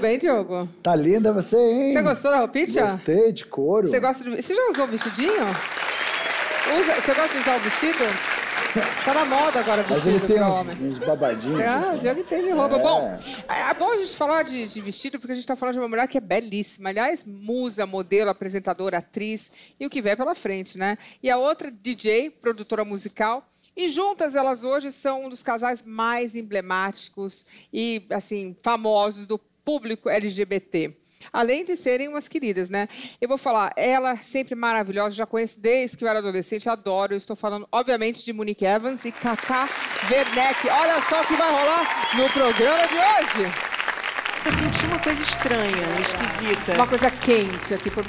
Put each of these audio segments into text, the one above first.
Bem, Diogo? Tá linda você, hein? Você gostou da roupinha? Gostei, de couro. Você gosta de... Você já usou o vestidinho? Usa... Você gosta de usar o vestido? Tá na moda agora o Mas vestido ele tem uns, uns babadinhos. Ah, o Diogo entende roupa. É. Bom, é, é bom a gente falar de, de vestido, porque a gente está falando de uma mulher que é belíssima. Aliás, musa, modelo, apresentadora, atriz e o que vem pela frente, né? E a outra, DJ, produtora musical. E juntas elas hoje são um dos casais mais emblemáticos e, assim, famosos do público LGBT. Além de serem umas queridas, né? Eu vou falar, ela sempre maravilhosa, já conheço desde que eu era adolescente, adoro. Eu estou falando, obviamente, de Monique Evans e Kaká Werneck. Olha só o que vai rolar no programa de hoje. Eu senti uma coisa estranha, esquisita. Uma coisa quente aqui por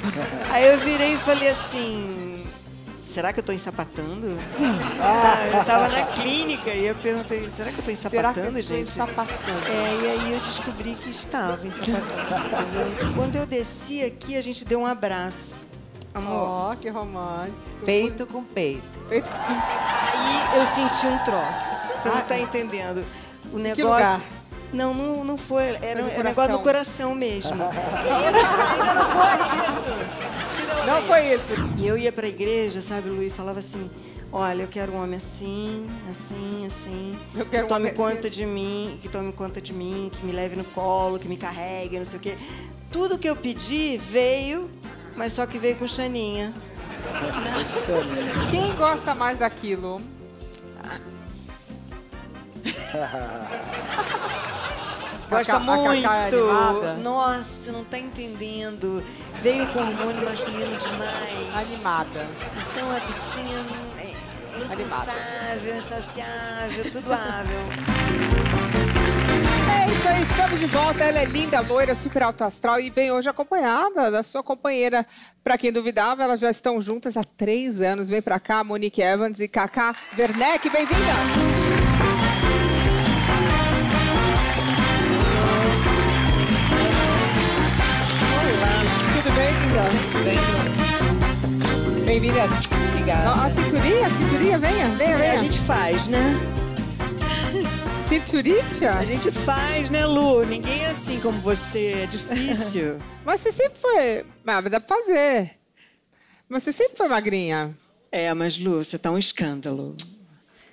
Aí eu virei e falei assim: será que eu tô ensapatando? Sabe, Eu tava na clínica e eu perguntei: será que eu tô Será que ensapatando, eu estou gente? ensapatando? É, e aí eu descobri que estava ensapatando. Quando eu desci aqui, a gente deu um abraço. Amor. Ó, que romântico. Peito com peito. Peito com... Aí eu senti um troço. Você não tá entendendo. O negócio. Não, não, não foi. Era, Foi era um negócio do coração mesmo. Isso, ainda não foi isso. Não foi isso. E eu ia pra igreja, sabe, Lu, e falava assim: olha, eu quero um homem assim, assim, assim. Eu quero um que tome homem conta assim." de mim, que tome conta de mim, que me leve no colo, que me carregue, não sei o quê. Tudo que eu pedi veio, mas só que veio com Xaninha. Quem gosta mais daquilo? Gosta A a muito. É animada? Nossa, não tá entendendo. Veio com hormônio masculino demais. Animada. Então a bichinha não- é, é incansável, insaciável, tudo ável. É isso aí, estamos de volta. Ela é linda, loira, super alto astral e vem hoje acompanhada da sua companheira. Pra quem duvidava, elas já estão juntas há três anos. Vem pra cá, Monique Evans e Kaká Werneck. Bem-vindas! Bem-vindas. Obrigada. A cinturinha, a cinturinha, venha, venha, É, a venha. gente faz, né? Cinturinha? A gente faz, né, Lu? Ninguém é assim como você, é difícil. Mas você sempre foi. Mas dá pra fazer. Mas você sempre foi magrinha. é, mas Lu, você tá um escândalo.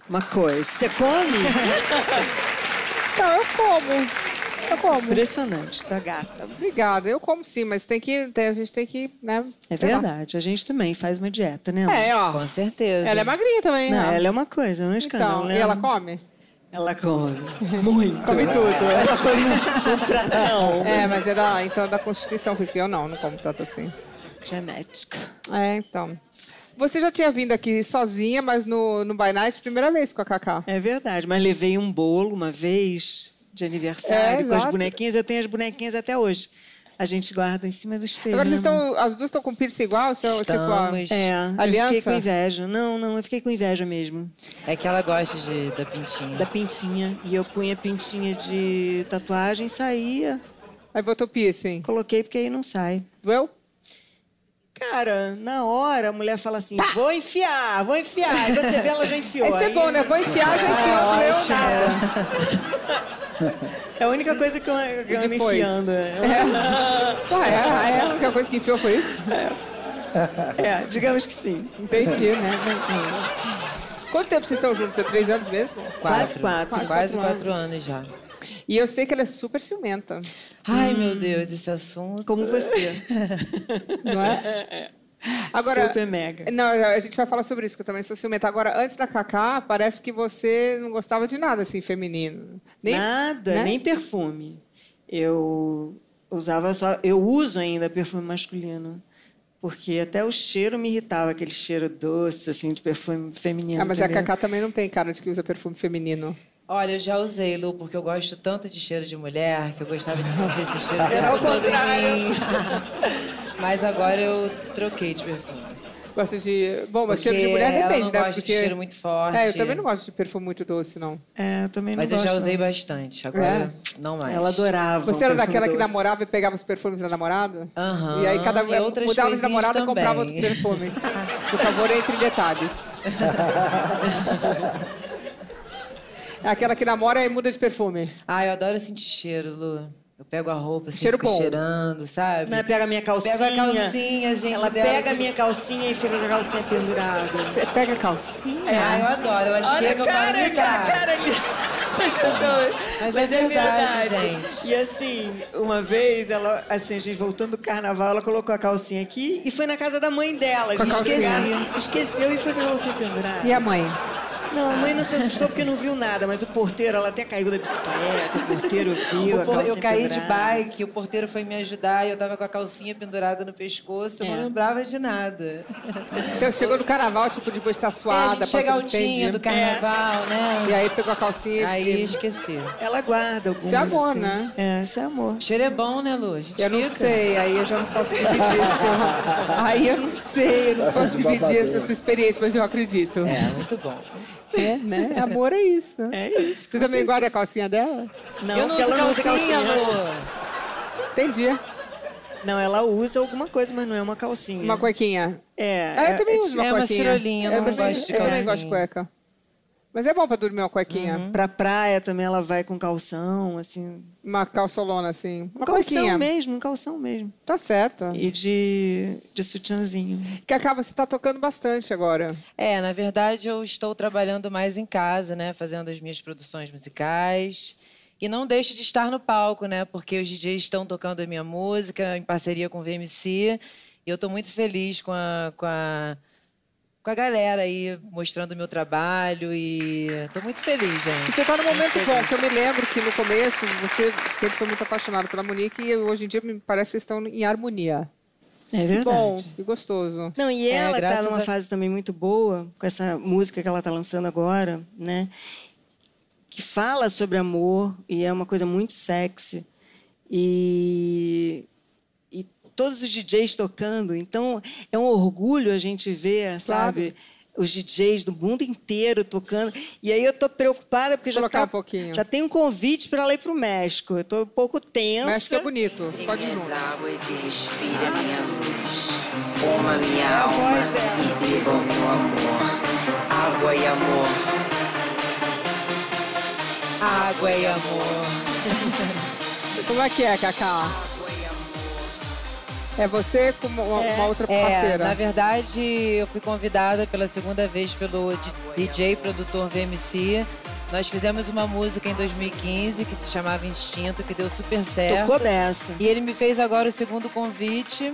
Uma coisa, você come? Não, eu como. Eu como. Impressionante, tá gata. Obrigada. Eu como sim, mas tem que. tem- a gente tem que, né? É sei lá. verdade, a gente também faz uma dieta, né? Lu? É, ó. Com certeza. Ela é magrinha também, Não, né? ela é uma coisa, um escândalo, Então, né? e ela come? Ela come. Muito. Come tudo. Ela come um pratão. É, mas é da, então, da constituição física. Eu não, não como tanto assim. Genético. É, então. Você já tinha vindo aqui sozinha, mas no, no By Night, primeira vez com a Cacá. É verdade, mas levei um bolo uma vez de aniversário É, com as bonequinhas. Eu tenho as bonequinhas até hoje. A gente guarda em cima do espelho. Agora vocês estão. As duas estão com piercing igual? São, tipo, a, Estamos. É, eu fiquei aliança? com inveja. Não, não, eu fiquei com inveja mesmo. É que ela gosta de, da pintinha. Da pintinha. E eu punha pintinha de tatuagem, saía. Aí botou piercing. Coloquei porque aí não sai. Doeu? Cara, na hora a mulher fala assim: vou enfiar, vou enfiar. Aí quando você vê, ela já enfiou. Esse é bom, né? Vou enfiar, já enfiou, não doeu nada. É a única coisa que eu, que eu depois? enfiando. É. Pô, é, é a única coisa que enfiou foi isso? é, digamos que sim. Entendi, né? Quanto tempo vocês estão juntos? É três anos mesmo? Quase quatro. Quase Quase quatro quatro anos já. E eu sei que ela é super ciumenta, Ai, meu Deus, esse assunto. Como você. não é? Agora, Super mega. não, a gente vai falar sobre isso, que eu também sou ciumenta. Agora, antes da Cacá, parece que você não gostava de nada, assim, feminino. Nem, Nada, né? nem perfume. Eu usava só. Eu uso ainda perfume masculino. Porque até o cheiro me irritava, aquele cheiro doce, assim, de perfume feminino. Ah, mas a entendeu? Cacá também não tem cara de que usa perfume feminino. Olha, eu já usei, Lu, porque eu gosto tanto de cheiro de mulher que eu gostava de sentir esse cheiro o Era ao todo em contrário. Mas agora eu troquei de perfume. Gosta de. Bom, mas Porque cheiro de mulher depende, não né? gosta de cheiro muito forte. É, eu também não gosto de perfume muito doce, não. É, eu também não Mas eu gosto, já usei não. bastante, agora É? não mais. Ela adorava. Você era daquela que doce. namorava e pegava os perfumes da namorada? Aham, E aí cada e outras mudava de namorada e comprava outro perfume. Por favor, entre em detalhes. É aquela que namora e muda de perfume. Ah, eu adoro sentir cheiro, Lu. Eu pego a roupa, assim, Cheiro fico bom. cheirando, sabe? Ela pega a minha calcinha. Pega a calcinha, gente. Ela dela, pega a minha calcinha e fica com a calcinha pendurada. Você pega a calcinha? Ah, eu adoro. Ela Olha chega, a cara, eu falo, a cara ali. Deixa eu só- Mas é verdade, gente. E assim, uma vez, ela, assim, a gente voltando do carnaval, ela colocou a calcinha aqui e foi na casa da mãe dela. Com a calcinha. esqueceu, esqueceu e foi com a calcinha pendurada. E a mãe? Não, a mãe não se assustou porque não viu nada, mas o porteiro, ela até caiu da bicicleta, o porteiro viu O a por- eu caí de pendurada. bike, o porteiro foi me ajudar e eu tava com a calcinha pendurada no pescoço, eu É. não lembrava de nada. Então chegou no carnaval, tipo, depois de estar É, a suada, gente chega altinha do carnaval, E né? aí pegou a calcinha Aí e... esqueci. Ela guarda algumas, Isso é amor, assim. né? É, isso é amor. O cheiro é bom, né, Lu? A gente Eu não fica. sei, aí eu já não posso dividir isso. Aí eu não sei, eu não posso De dividir essa sua experiência, mas eu acredito. É, muito bom. É, né? Amor é isso. É isso. Você também guarda a calcinha dela? Não, eu não uso ela não calcinha, calcinha. Lu. Entendi. Não, ela usa alguma coisa, mas não é uma calcinha. Uma cuequinha. É. Ah, eu também é, uso uma é uma cuequinha. cirolinha, eu não mas gosto de Eu também calcinha. gosto de cueca. Mas é bom pra dormir uma cuequinha. Pra praia também ela vai com calção, assim. Uma calçolona, assim. Uma Um calção cuequinha. mesmo, um calção mesmo. Tá certo. E de, de sutiãzinho. Que acaba, você tá tocando bastante agora. É, na verdade eu estou trabalhando mais em casa, né, fazendo as minhas produções musicais. E não deixo de estar no palco, né, porque os DJs estão tocando a minha música em parceria com o VMC. E eu estou muito feliz com a, com a com a galera aí mostrando o meu trabalho e estou muito feliz, E gente. você tá num momento Muito bom, feliz. que eu me lembro que no começo você sempre foi muito apaixonado pela Monique e hoje em dia me parece que vocês estão em harmonia. É verdade. Bom e gostoso. Não, e É, ela tá graças numa a- fase também muito boa, com essa música que ela tá lançando agora, né? Que fala sobre amor e é uma coisa muito sexy. E, e todos os DJs tocando. Então, é um orgulho a gente ver, sabe? Os DJs do mundo inteiro tocando. E aí eu tô preocupada porque já, tá, um pouquinho. já tem um convite para ela ir para o México. Eu tô um pouco tensa. México é bonito, você pode ir junto. águas e respire a minha luz. Coma minha a alma e beba o meu amor. Água e amor. Água e amor. Como é que é, Cacá? É você com uma, uma outra É, parceira. na verdade, eu fui convidada pela segunda vez pelo DJ produtor VMC. Nós fizemos uma música em 2015 que se chamava Instinto, que deu super certo. Tocou beça. E ele me fez agora o segundo convite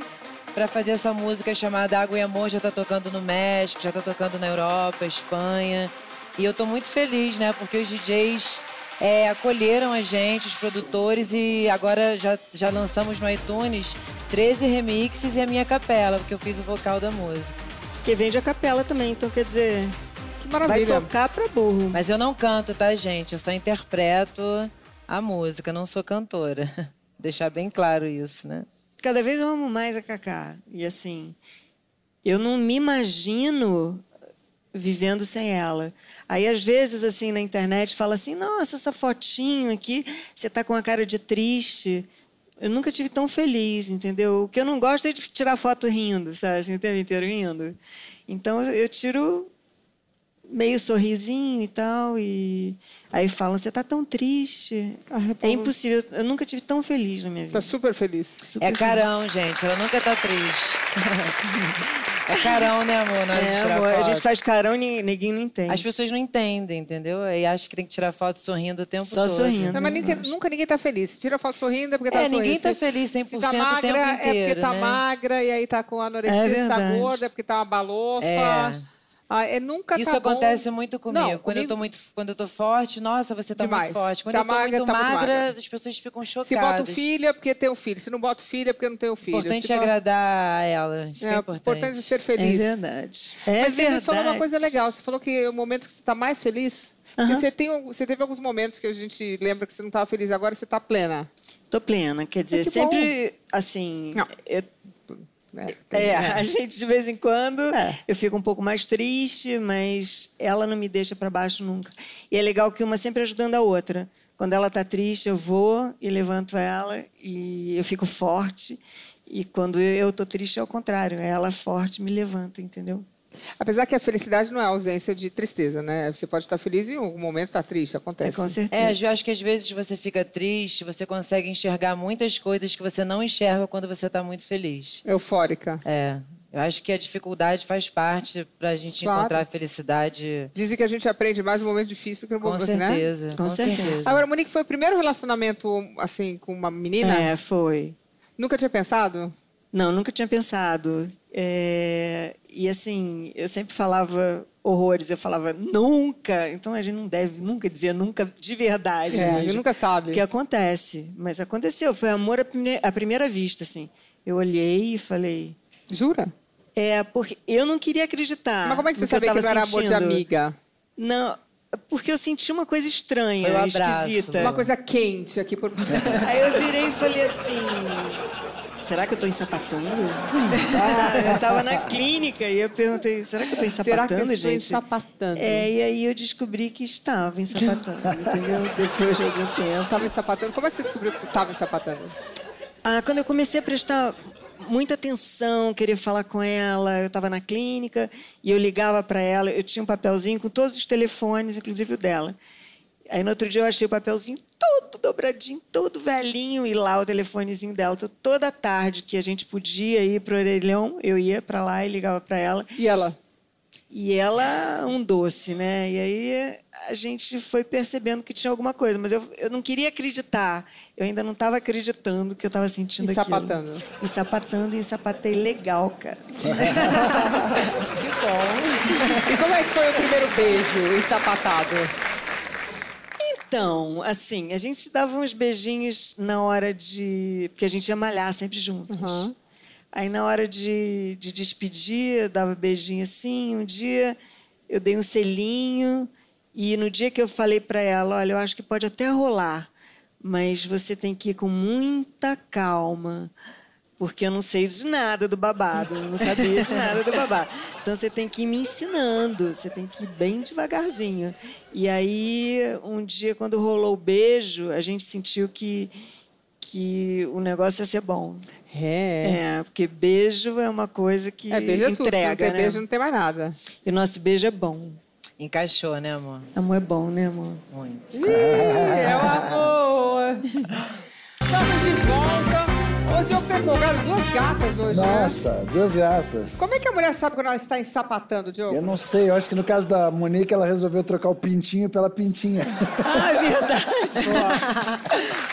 para fazer essa música chamada Água e Amor. Já tá tocando no México, já tá tocando na Europa, Espanha. E eu tô muito feliz, né? Porque os DJs é, acolheram a gente, os produtores, e agora já, já lançamos no iTunes 13 remixes e a minha capela, porque eu fiz o vocal da música. Porque vende a capela também, então quer dizer, Que vai maravilha. tocar pra burro. Mas eu não canto, tá, gente? Eu só interpreto a música, não sou cantora. Deixar bem claro isso, né? Cada vez eu amo mais a Cacá. E assim, eu não me imagino vivendo sem ela. Aí, às vezes, assim, na internet, fala assim, nossa, essa fotinho aqui, você tá com a cara de triste. Eu nunca tive tão feliz, entendeu? O que eu não gosto é de tirar foto rindo, sabe? Assim, o tempo inteiro rindo. Então, eu tiro meio sorrisinho e tal, e aí falam, você tá tão triste. Ah, É pô, impossível, eu nunca tive tão feliz na minha vida. Tá super feliz. Super É carão, gente. Ela nunca tá triste. é carão, né, amor? Na hora de É, tirar amor, a foto. gente faz carão e ni- ninguém não entende. As pessoas não entendem, entendeu? E acham que tem que tirar foto sorrindo o tempo Só todo. sorrindo. Não, mas ninguém- nunca ninguém tá feliz. Se tira foto sorrindo é porque tá É, sorrindo. ninguém tá feliz 100% se tá magra, o tempo é porque inteiro, tá né? magra e aí tá com anorexia. É se tá gorda é porque tá uma balofa. É. Ah, é nunca Isso tá bom. acontece muito comigo. Não, Quando eu tô muito, quando eu tô forte, nossa, você tá Demais. muito forte. Quando Tá eu tô magra, muito tá muito magra, magra. as pessoas ficam chocadas. Se bota o filho é porque tem o filho. Se não bota o filho é porque não tem o filho. Importante Se bota- agradar a ela. Isso é É, importante. importante ser É feliz. verdade. É Mas verdade. você falou uma coisa legal. Você falou que o momento que você está mais feliz. Porque você, tem, um- você teve alguns momentos que a gente lembra que você não estava feliz, agora você está plena. Tô plena. Quer dizer, que sempre assim. Não. eu-? É, a gente de vez em quando É. eu fico um pouco mais triste, mas ela não me deixa para baixo nunca. E é legal que uma sempre ajudando a outra. Quando ela tá triste, eu vou e levanto ela e eu fico forte. E quando eu, tô triste, é o contrário. Ela forte me levanta, entendeu? Apesar que a felicidade não é ausência de tristeza, né? Você pode estar feliz e em algum momento estar triste, É, acontece. com certeza. É, eu acho que às vezes você fica triste, você consegue enxergar muitas coisas que você não enxerga quando você está muito feliz. Eufórica. É, eu acho que a dificuldade faz parte para a gente Claro. encontrar a felicidade. Dizem que a gente aprende mais no momento difícil que no Com momento, né? certeza, Com com, certeza. certeza. Agora, Monique, foi o primeiro relacionamento, assim, com uma menina? É, foi. Nunca tinha pensado? Não, nunca tinha pensado. É, E assim, eu sempre falava horrores, eu falava nunca. Então a gente não deve nunca dizer nunca de verdade. É, mesmo. ele nunca sabe. Porque acontece. Mas aconteceu, foi amor à prime- à primeira vista, assim. Eu olhei e falei. Jura? É, porque eu não queria acreditar. Mas como é que você sabia que não era amor de amiga? Não, porque eu senti uma coisa estranha, abraço. esquisita. Uma coisa quente aqui por Aí eu virei e falei assim: será que eu tô ensapatando? Sabe? eu tava na clínica e eu perguntei: será que eu tô Será que eu ensapatando, estou gente? ensapatando? É, e aí eu descobri que estava ensapatando, entendeu? Depois de algum tempo. Estava ensapatando. Como é que você descobriu que você estava ensapatando? Ah, quando eu comecei a prestar muita atenção, querer falar com ela, eu estava na clínica e eu ligava para ela, eu tinha um papelzinho com todos os telefones, inclusive o dela. Aí no outro dia eu achei o papelzinho todo dobradinho, todo velhinho, e lá o telefonezinho dela. Então, toda tarde que a gente podia ir para o orelhão, eu ia para lá e ligava para ela. E ela? E ela, um doce, né? E aí a gente foi percebendo que tinha alguma coisa, mas eu, eu não queria acreditar. Eu ainda não estava acreditando que eu estava sentindo Ensapatando. aquilo. E sapatando. E sapatei legal, cara. Que bom. E como é que foi o primeiro beijo ensapatado? Então, assim, a gente dava uns beijinhos na hora de... Porque a gente ia malhar sempre juntos. Uhum. Aí, na hora de, de despedir, eu dava beijinho assim. Um dia, eu dei um selinho. E no dia que eu falei para ela, olha, eu acho que pode até rolar, mas você tem que ir com muita calma, porque eu não sei de nada do babado, eu não sabia de nada do babado. Então você tem que ir me ensinando, você tem que ir bem devagarzinho. E aí, um dia, quando rolou o beijo, a gente sentiu que, que o negócio ia ser bom. É. É, porque beijo é uma coisa que É, beijo é tudo. Se não entrega, tem né? beijo, não tem mais nada. E o nosso beijo é bom. Encaixou, né, amor? Amor é bom, né, amor? Muito. Ih, é o amor. Estamos de volta. Ô, Diogo, tá empolgado? Duas gatas hoje, né? Nossa, duas gatas. Como é que a mulher sabe quando ela está ensapatando, Diogo? Eu não sei, eu acho que no caso da Monique, ela resolveu trocar o pintinho pela pintinha. Ah, é verdade.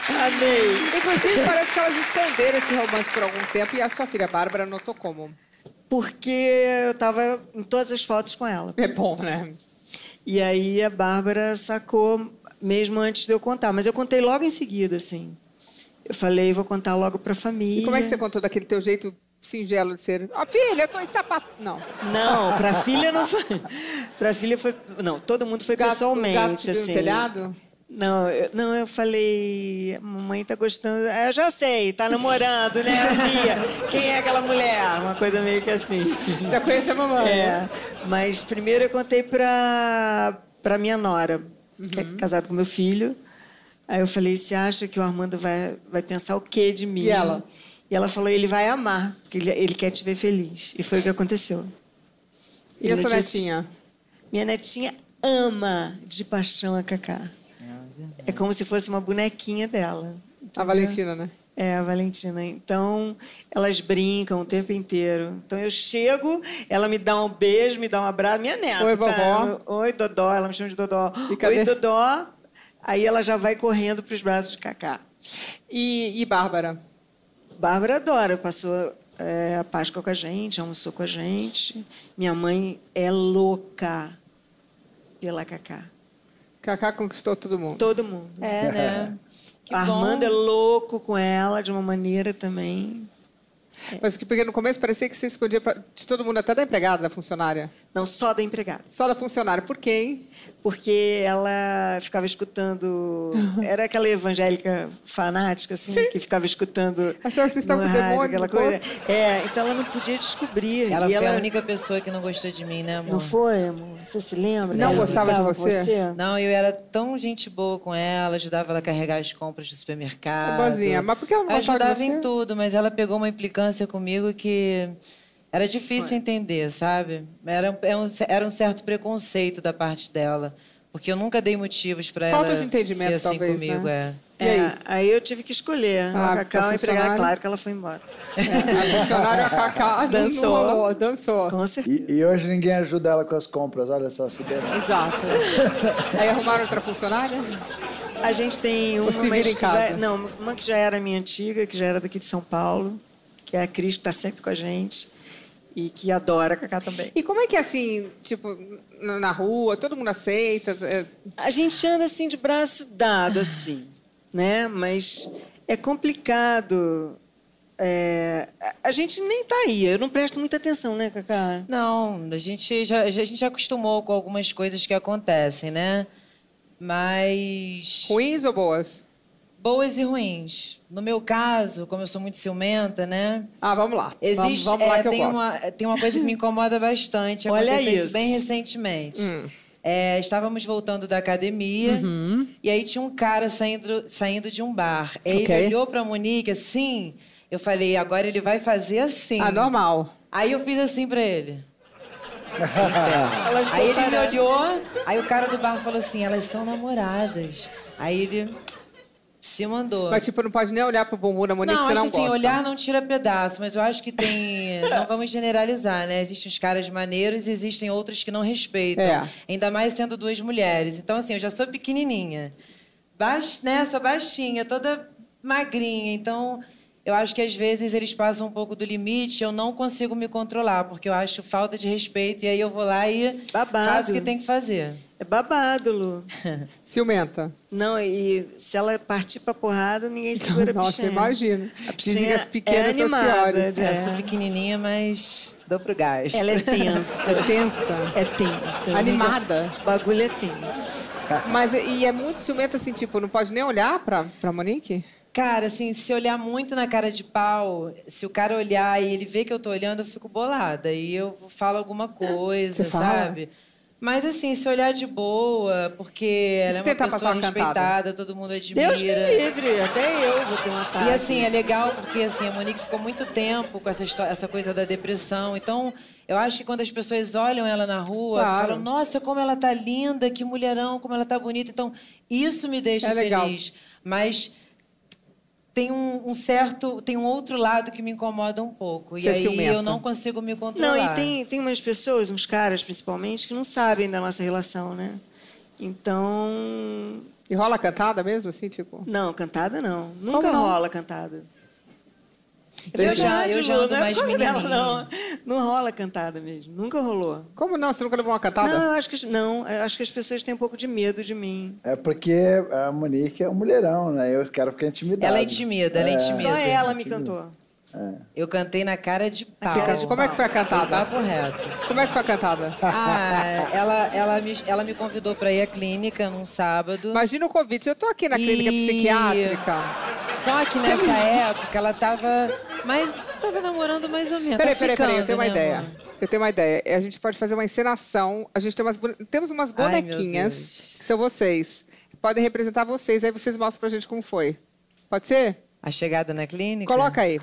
Amei. Inclusive, parece que elas esconderam esse romance por algum tempo e a sua filha Bárbara notou como. Porque eu tava em todas as fotos com ela. É bom, né? E aí a Bárbara sacou mesmo antes de eu contar. Mas eu contei logo em seguida, assim. Eu falei, vou contar logo pra família. E como é que você contou daquele teu jeito singelo de ser? Ó, filha, eu tô ensapatando. Não. Não, pra filha não foi. pra filha foi. Não, todo mundo foi Gato, pessoalmente. o gato subiu assim. no telhado? Não, eu, não, eu falei, mamãe tá gostando. "É, Eu já sei, tá namorando, né, Fia? Quem é aquela mulher? Uma coisa meio que assim. Já conhece a mamãe? É, mas primeiro eu contei pra, pra minha nora, que Uhum. é casada com meu filho. Aí eu falei, você acha que o Armando vai, vai pensar o quê de mim? E ela? E ela falou, ele vai amar, porque ele, ele quer te ver feliz. E foi o que aconteceu. E a sua disse- netinha? Minha netinha ama de paixão a Cacá. É como se fosse uma bonequinha dela. A entendeu? Valentina, né? É, a Valentina. Então, elas brincam o tempo inteiro. Então, eu chego, ela me dá um beijo, me dá um abraço. Minha neta, Oi, tá? vovó. Oi, Dodó. Ela me chama de Dodó. Oi, Dodó. Aí ela já vai correndo para os braços de Cacá. E, e Bárbara? Bárbara adora, passou é, a Páscoa com a gente, almoçou com a gente. Minha mãe é louca pela Cacá. Cacá conquistou todo mundo. Todo mundo. É, né? Que Armando bom. é louco com ela de uma maneira também. Mas que porque no começo parecia que você escondia pra- de todo mundo, até da empregada, da funcionária. Não só da empregada. Só da funcionária. Por quê, hein? Porque ela ficava escutando. Era aquela evangélica fanática, assim, Sim. que ficava escutando. Achava que vocês estavam com demônio aquela coisa. É, então ela não podia descobrir. Ela E foi a única pessoa que não gostou de mim, né, amor? Não foi, amor? Você se lembra? Não Ela gostava de com você? Não, eu era tão gente boa com ela, ajudava ela a carregar as compras do supermercado. É boazinha. Mas por que ela não gostava de Ajudava você? em tudo, mas ela pegou uma implicância comigo que Era difícil entender, sabe? Era, era um, era um certo preconceito da parte dela. Porque eu nunca dei motivos para ela Falta de entendimento, ser assim talvez, comigo. né? É. E aí? É, aí eu tive que escolher Ah, a Cacau e empregar. funcionário? Claro que ela foi embora. A funcionária Cacá Dançou. não rolou, dançou. Com certeza. E, e hoje ninguém ajuda ela com as compras, olha só se der. Exato. Aí arrumaram outra funcionária? A gente tem uma, se vira mas em que casa. vai- não, uma que já era minha antiga, que já era daqui de São Paulo, que é a Cris, que está sempre com a gente e que adora Cacá também. E como é que é assim, tipo, na rua, todo mundo aceita? é- A gente anda assim de braço dado, assim, né? Mas é complicado. É, a- A gente nem tá aí, eu não presto muita atenção, né, Cacá? Não, a gente já, a gente já acostumou com algumas coisas que acontecem, né? Mas. Ruins ou boas? Boas e ruins. No meu caso, como eu sou muito ciumenta, né? Ah, vamos lá. Vamos, Existe, vamos lá é, que eu tem, gosto. uma, tem uma coisa que me incomoda bastante. Olha Aconteceu isso isso. bem recentemente. Hum. É, estávamos voltando da academia Uhum. e aí tinha um cara saindo, saindo de um bar. Ele olhou pra Monique assim. Eu falei, agora ele vai fazer assim. Ah, normal. Aí eu fiz assim pra ele. Aí ele me olhou, aí o cara do bar falou assim, elas são namoradas. Aí ele se mandou. Mas, tipo, não pode nem olhar pro bumbum da Monique não, você acho não assim, gosta. olhar não tira pedaço, mas eu acho que tem. não vamos generalizar, né? Existem os caras maneiros e existem outros que não respeitam. É. Ainda mais sendo duas mulheres. Então, assim, eu já sou pequenininha. Baix, né? Sou baixinha, toda magrinha. Então, eu acho que às vezes eles passam um pouco do limite, eu não consigo me controlar, porque eu acho falta de respeito. E aí eu vou lá e Babado. faço o que tem que fazer. É babado, Lu. Ciumenta. Não, e se ela partir pra porrada, ninguém segura a Nossa, bichinha. imagina. A Dizem bichinha que as pequenas é são as piores. É. É, sou pequenininha, mas dou pro gás. Ela é tensa. É tensa. É tensa. Animada. O bagulho é tenso. Mas, e é muito ciumenta, assim, tipo, não pode nem olhar pra, pra Monique? Cara, assim, se olhar muito na cara de pau, se o cara olhar e ele vê que eu tô olhando, eu fico bolada. E eu falo alguma coisa, Você fala? sabe? Mas assim, se olhar de boa, porque ela é uma tentar passar pessoa uma cantada? respeitada, todo mundo admira. Deus me livre, até eu vou ter um ataque. E assim, é legal porque assim, a Monique ficou muito tempo com essa, histó- essa coisa da depressão. Então, eu acho que quando as pessoas olham ela na rua, Claro. falam, nossa, como ela tá linda, que mulherão, como ela tá bonita. Então, isso me deixa É legal. feliz. Mas tem um, um certo, tem um outro lado que me incomoda um pouco. Você e aí ciumenta. eu não consigo me controlar. Não, e tem, tem umas pessoas, uns caras principalmente, que não sabem da nossa relação, né? Então. E rola cantada mesmo, assim, tipo? Não, cantada não. Nunca não? rola cantada. Eu já- eu já ando não é por dela, não. Não rola cantada mesmo. Nunca rolou. Como não? Você nunca levou uma cantada? Não, eu acho que, as- não, eu acho que as pessoas têm um pouco de medo de mim. É porque a Monique é um mulherão, né? Eu quero ficar intimidado. Ela é intimida, ela é intimida. Só ela me cantou. Eu cantei na cara de pau. cara de Como é que foi a cantada? Papo reto. Como é que foi a cantada? Ah, ela, ela, me, ela me convidou para ir à clínica num sábado. Imagina o convite. Eu tô aqui na clínica E- psiquiátrica. Só que nessa época ela tava. Mas tava namorando mais ou menos. Peraí, tá peraí, peraí. Eu ficando, tenho uma né, ideia. amor? Eu tenho uma ideia. A gente pode fazer uma encenação. A gente tem umas, temos umas Ai, bonequinhas, Deus. que são vocês. Podem representar vocês. Aí vocês mostram pra gente como foi. Pode ser? A chegada na clínica? Coloca aí.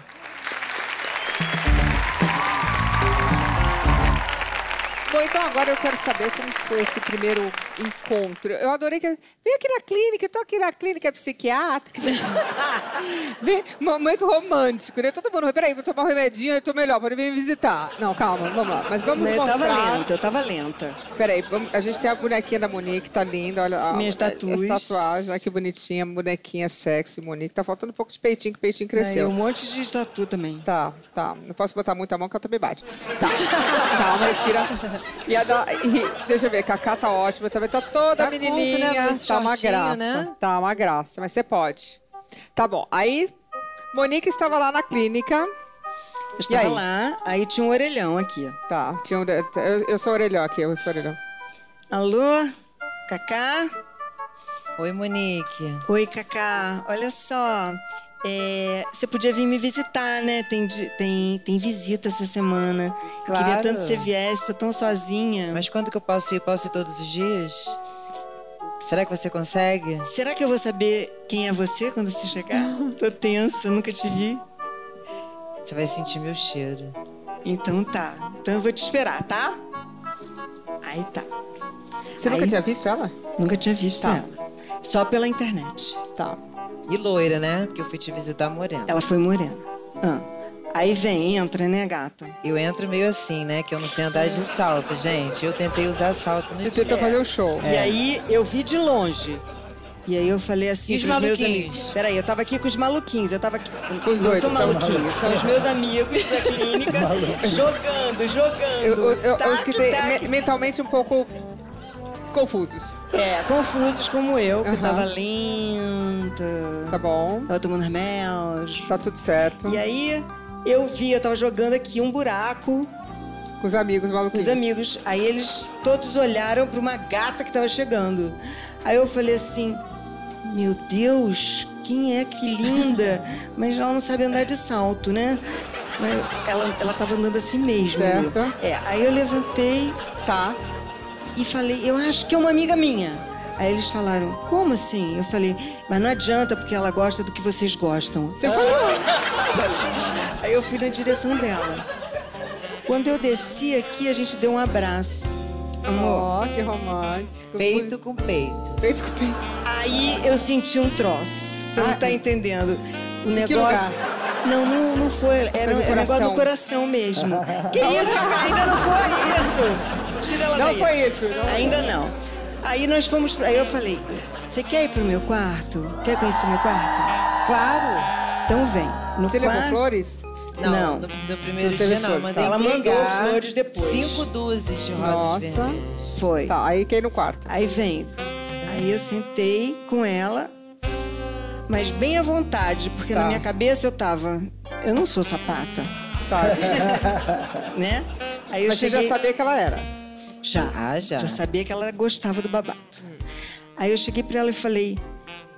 Bom, então agora eu quero saber como foi esse primeiro encontro. Eu adorei que. Vem aqui na clínica, eu tô aqui na clínica psiquiátrica. Vem, momento romântico, né? Todo mundo, peraí, vou tomar um remedinho, eu tô melhor, pode vir me visitar. Não, calma, vamos lá. Mas vamos eu tava mostrar. lenta, eu tava lenta. Peraí, vamos- a gente tem a bonequinha da Monique, tá linda, olha. a- Minhas tatuas. As tatuagens, olha que bonitinha, bonequinha sexy, Monique. Tá faltando um pouco de peitinho, que o peitinho cresceu. um monte de tatu também. Tá, tá. Não posso botar muita mão que ela também bate. Tá. Calma, respira. E, a da, e deixa eu ver, Cacá tá ótima também. Tá toda Tá culto, menininha. né, com esse tá uma shortinho, graça. né? Tá uma graça, mas você pode. Tá bom. Aí, Monique estava lá na clínica. Eu estava aí? lá, aí tinha um orelhão aqui. Tá, tinha um, eu, eu sou orelhão aqui, eu sou orelhão. Alô? Cacá? Oi, Monique. Oi, Cacá. Olha só. É, você podia vir me visitar, né? Tem, tem, tem visita essa semana. Claro. Queria tanto que você viesse, tô tão sozinha. Mas quando que eu posso ir? Posso ir todos os dias? Será que você consegue? Será que eu vou saber quem é você quando você chegar? Tô tensa, nunca te vi. Você vai sentir meu cheiro. Então tá. Então eu vou te esperar, tá? Aí tá. Você nunca Aí- tinha visto ela? Nunca tinha visto Tá. ela. Só pela internet. Tá. E loira, né? Porque eu fui te visitar morena. Ela foi morena. Ah. Aí vem, entra, né, gata? Eu entro meio assim, né? Que eu não sei andar de salto, gente. Eu tentei usar salto no Você dia. tentou fazer o show. E aí eu vi de longe. E aí eu falei assim E os pros meus maluquinhos? amigos. Peraí, eu tava aqui com os maluquinhos. Eu tava aqui. Com os não doidos, são então. maluquinhos, são os meus amigos da clínica jogando, jogando. Eu, eu, eu, Tac, que têm tac. me- mentalmente um pouco confusos. É, confusos como eu, que tava lenta. Tá bom. Tava tomando remédio. Tá tudo certo. E aí eu vi, eu tava jogando aqui um buraco Com os amigos com maluquinhos. os amigos. Aí eles todos olharam pra uma gata que tava chegando. Aí eu falei assim: Meu Deus, quem é que linda? Mas ela não sabe andar de salto, né? Mas ela, ela tava andando assim mesmo. Certo. É, aí eu levantei Tá. e falei: Eu acho que é uma amiga minha. Aí eles falaram: Como assim? Eu falei: Mas não adianta, porque ela gosta do que vocês gostam. Você falou. Aí eu fui na direção dela. Quando eu desci aqui, a gente deu um abraço. Amor. Ó, que romântico. Peito com peito. Peito com peito. Aí eu senti um troço. Você Ah, não tá entendendo. O que negócio. Não, não, não foi. Era, um negócio do coração mesmo. que isso? Ainda não foi isso. Tira ela Não daí. foi isso. Não. Ainda não. Aí nós fomos. pra- Aí eu falei: Você quer ir pro meu quarto? Quer conhecer meu quarto? Claro. Então vem. No Você levou quarto- flores? Não, Não. No, no primeiro Não teve dia não. flores, Mandei tá. Ela mandou flores depois. Cinco dúzias de rosas Nossa. vermelhas. Foi. Tá, aí quem no quarto? Aí vem. Aí eu sentei com ela, mas bem à vontade, porque Tá. na minha cabeça eu tava. Eu não sou sapata, Tá. né? Aí eu Mas você cheguei. já sabia que ela era. Já. Ah, já. Já sabia que ela gostava do babado. Aí eu cheguei pra ela e falei: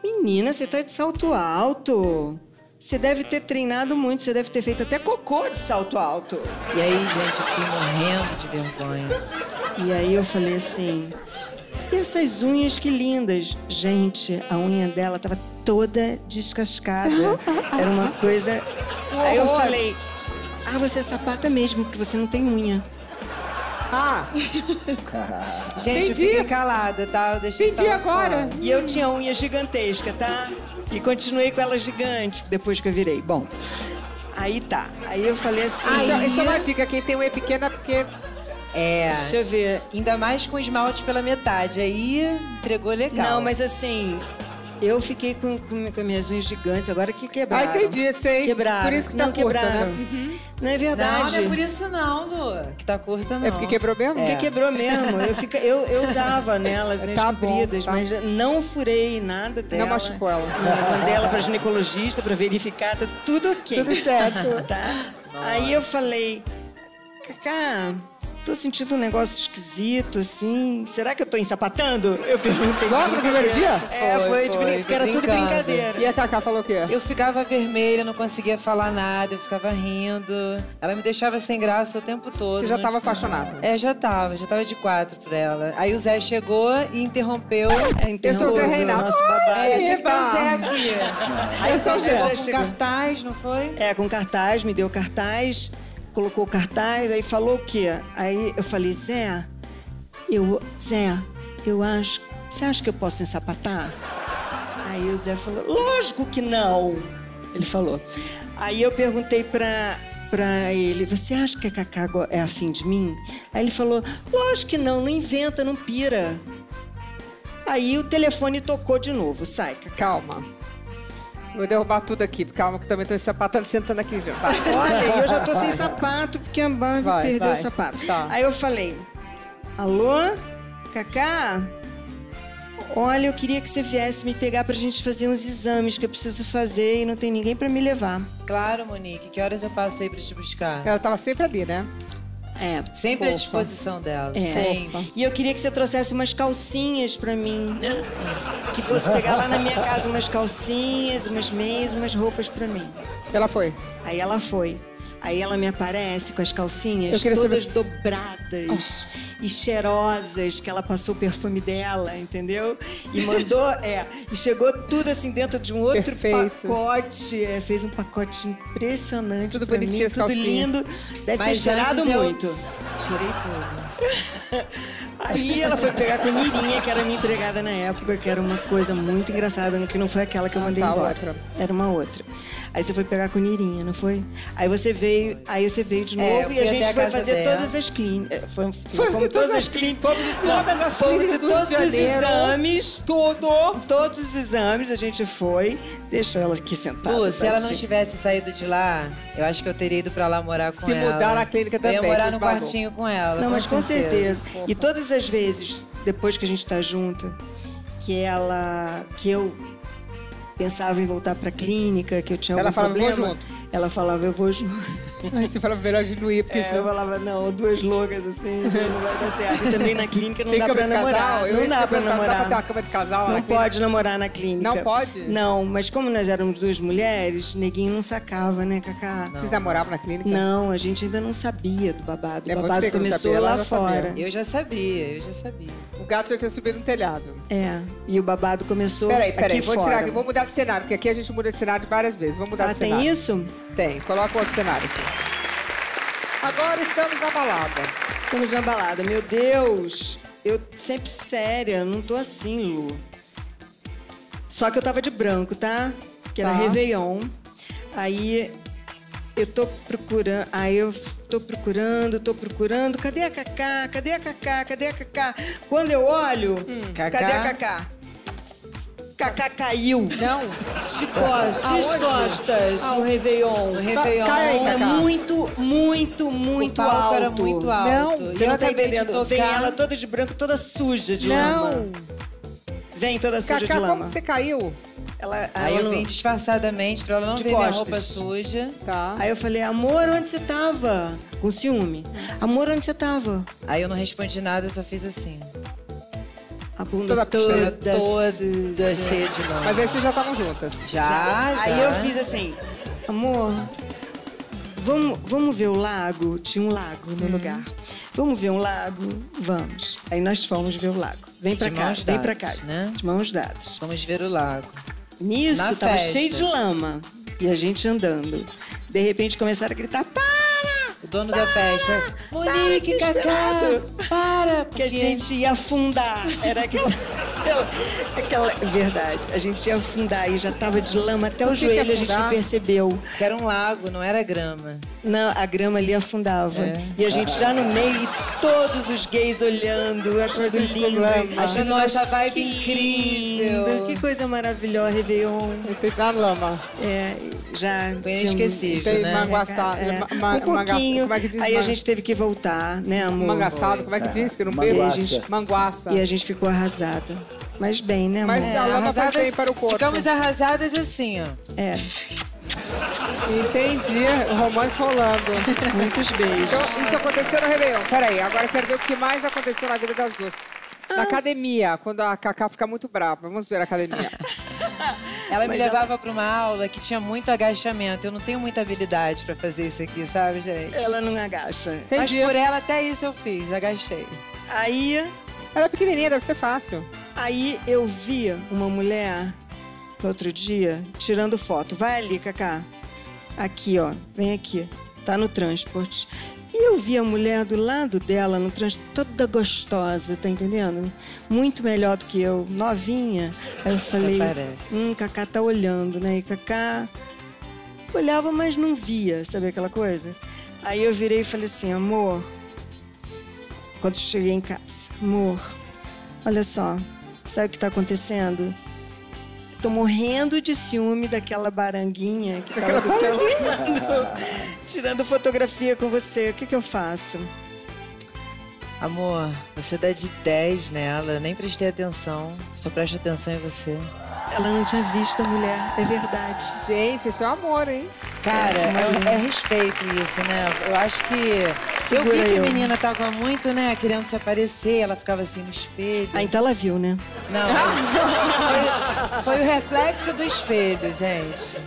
Menina, você tá de salto alto. Você deve ter treinado muito, você deve ter feito até cocô de salto alto. E aí, gente, eu fiquei morrendo de vergonha. E aí eu falei assim: e essas unhas que lindas? Gente, a unha dela tava toda descascada. Era uma coisa. Aí eu falei: ah, você é sapata mesmo, porque você não tem unha. Ah, Gente, eu Entendi. fiquei calada, tá? Eu deixei Entendi só agora. fora. E eu tinha unha gigantesca, tá? E continuei com ela gigante depois que eu virei. Bom, aí tá. Aí eu falei assim: isso, é- isso é uma dica. Quem tem unha pequena, porque É. deixa eu ver. Ainda mais com esmalte pela metade. Aí entregou legal. Não, mas assim, eu fiquei com, com, com minhas unhas gigantes, agora que Ah, quebraram. entendi, sei. Quebraram. Por isso que tá não, curta, quebraram. né? Não é Não, verdade. não é por isso não, Lu. Que tá curta, não. É porque quebrou mesmo? Porque quebrou mesmo. Eu, fica, eu, eu usava nelas, unhas Tá bom, compridas, tá. mas não furei nada dela. Não machucou ela. Não, mandei ela pra ginecologista pra verificar, tá tudo ok. Tudo certo. Tá? Aí eu falei, Cacá, tô sentindo um negócio esquisito, assim. Será que eu tô ensapatando? Eu perguntei. Logo no primeiro dia? É, Foi, foi, de brincadeira. Porque era tudo brincadeira. E a Cacá falou o quê? Eu ficava vermelha, não conseguia falar nada, eu ficava rindo. Ela me deixava sem graça o tempo todo. Você já não- tava apaixonado? É, já tava, já tava de quatro por ela. Aí o Zé chegou e interrompeu. É, Eu sou o Zé interrompeu Reinaldo. Nosso babado. É, Eba! chegou o Zé aqui. Aí Eu o sou Zé o Zé, chegou com chegou. cartaz, não foi? É, com cartaz, me deu cartaz, colocou o cartaz, aí falou o quê? Aí eu falei, Zé, eu, Zé, eu acho, você acha que eu posso ensapatar? Aí o Zé falou, lógico que não, ele falou. Aí eu perguntei pra, pra ele, você acha que a Cacá é afim de mim? Aí ele falou, lógico que não, não inventa, não pira. Aí o telefone tocou de novo, sai. Calma. Vou derrubar tudo aqui. Calma, que também tô sapatando, sentando aqui. já. Vai. Olha, eu já tô sem sapato, porque a Barbie Vai, perdeu vai. o sapato. Tá. Aí eu falei, alô, Cacá? Olha, eu queria que você viesse me pegar pra gente fazer uns exames que eu preciso fazer e não tem ninguém pra me levar. Claro, Monique. Que horas eu passo aí pra te buscar? Ela tava sempre ali, né? É, Sempre à fofa. disposição dela. É. Sempre. E eu queria que você trouxesse umas calcinhas pra mim. Que fosse pegar lá na minha casa umas calcinhas, umas meias, umas roupas pra mim. Ela foi. Aí ela foi. Aí ela me aparece com as calcinhas todas saber- dobradas. e cheirosas que ela passou o perfume dela, entendeu? E mandou, é, e chegou tudo assim dentro de um outro Perfeito. pacote. é, fez um pacote impressionante. Tudo bonitinho, mim, tudo lindo. Deve ter Mas cheirado antes eu muito. Tirei tudo. Aí ela foi pegar com a Mirinha, que era minha empregada na época, que era uma coisa muito engraçada, que não foi aquela que eu mandei tá, embora. outra. Era uma outra. Aí você foi pegar com Nirinha, não foi? Aí você veio, aí você veio de É, eu novo e fui a gente a foi fazer dela. todas as clínicas. Fomos, Foi fomos todas as clínicas. Fomos de todas as Fomos clínicas de todos os exames. Tudo. Todos os exames a gente foi. Deixa ela aqui sentada. Lu, se ela não tivesse saído de lá, eu acho que eu teria ido pra lá morar com Se ela. mudar na clínica Eu também, ia morar no quartinho com ela. Não, mas com certeza. Fofa. E todas as vezes, depois que a gente tá junto, que ela. que eu pensava em voltar pra clínica, que eu tinha Ela algum falava, "Vou problema. junto." Ela falava, eu vou junto. Aí você fala melhor de não ir, porque É, eu senão... falava, não, duas loucas assim, não vai dar certo. E também na clínica não Tem dá cama pra de namorar. casal? Eu não dá pra perguntar, namorar. Dá pra ter uma cama de casal Não pode namorar na clínica. Não pode? Não, mas como nós éramos duas mulheres, neguinho não sacava, né, Cacá? Vocês namoravam na clínica? Não, a gente ainda não sabia do babado. O É babado você não começou sabia, lá já sabia. fora. Eu já sabia, eu já sabia. O gato já tinha subido no telhado. É, e o babado começou Peraí, peraí, aqui vou fora. tirar aqui, vou mudar de cenário, porque aqui a gente muda de cenário várias vezes. Vamos mudar Ah, de cenário. tem isso? Tem, coloca outro cenário aqui. Agora estamos na balada. Estamos na balada. Meu Deus, eu sempre séria, não tô assim, Lu. Só que eu tava de branco, tá? Que era Tá. Réveillon. Aí eu tô procurando. Aí eu tô procurando, tô procurando. Cadê a Cacá? Cadê a Cacá? Cadê a Cacá? Quando eu olho, Cacá? cadê a Cacá? Cacá caiu. Não. De costas, Aonde? de costas no Réveillon. No Réveillon. cai É muito, muito, muito o alto. era muito alto. Não, Você não tá entendendo. Vem ela toda de branco, toda suja de lama. Não. Vem toda suja Cacá, de lama. como você caiu? Ela, Aí eu não- vim disfarçadamente pra ela não De ver minha costas. roupa suja. Tá. Aí eu falei, amor, onde você tava? Com ciúme. Amor, onde você tava? Aí eu não respondi nada, só fiz assim. A bunda Toda toda, pichada, Toda suja. cheia de lama. Mas aí vocês já estavam juntas. Já, já. Aí eu fiz assim, amor, vamos, vamos ver o lago? Tinha um lago no lugar. Vamos ver um lago? Vamos. Aí nós fomos ver o lago. Vem pra De cá, mãos vem pra cá. dadas, né? De mãos dadas. Vamos ver o lago. Nisso, Na tava festa. cheio de lama. E a gente andando. De repente começaram a gritar, para! Dono da festa. Monique, desesperado. Cacá, para! Que a porque- gente ia afundar. Era aquela, aquela, aquela- Verdade. A gente ia afundar e já tava de lama até o que joelho, a gente não percebeu. Que era um lago, não era grama. Não, a grama ali afundava. É. E a gente já no meio e todos os gays olhando, achando lindo. Achando Nossa, nossa vibe que incrível. lindo, Que coisa maravilhosa, Réveillon. Entrei na lama. É, já inesquecível, Tem né? manguaçá. É, ma- ma- um pouquinho. Como é que diz? Aí a gente teve que voltar, né, amor? Mangaçado, como é que diz? Que não Manguaça. Manguaça. E a gente ficou arrasada. Mas bem, né, amor? Mas a lama faz bem para o corpo. Ficamos arrasadas assim, ó. É, Entendi. O romance rolando. muitos beijos. Então, isso aconteceu no Réveillon. Peraí, agora eu quero ver o que mais aconteceu na vida das duas. Ah. Na academia, quando a Cacá fica muito brava. Vamos ver a academia. Ela me Mas levava pra uma aula que tinha muito agachamento. Eu não tenho muita habilidade pra fazer isso aqui, sabe, gente? Ela não agacha. Mas Entendi. por ela, até isso eu fiz, agachei. Aí, Ela é pequenininha, deve ser fácil. aí eu vi uma mulher no outro dia tirando foto. Vai ali, Cacá. Aqui, ó. Vem aqui. Tá no transporte. E eu vi a mulher do lado dela no transporte, toda gostosa, tá entendendo? Muito melhor do que eu, novinha. Aí eu falei, hum, Cacá tá olhando, né? E Cacá olhava, mas não via, sabe aquela coisa? Aí eu virei e falei assim, amor, quando eu cheguei em casa, amor, olha só, sabe o que tá acontecendo? Tô morrendo de ciúme daquela baranguinha que tava lado, tirando fotografia com você. O que que eu faço? Amor, você dá de 10 nela, eu nem prestei atenção. Só preste atenção em você. Ela não tinha visto a mulher, é verdade. Gente, isso é amor, hein? Cara, É, é, é respeito isso, né? Eu acho que. eu Segura vi que eu. a menina tava muito, né, querendo se aparecer, ela ficava assim no espelho. Ah, então ela viu, né? Não, foi, foi o reflexo do espelho, gente.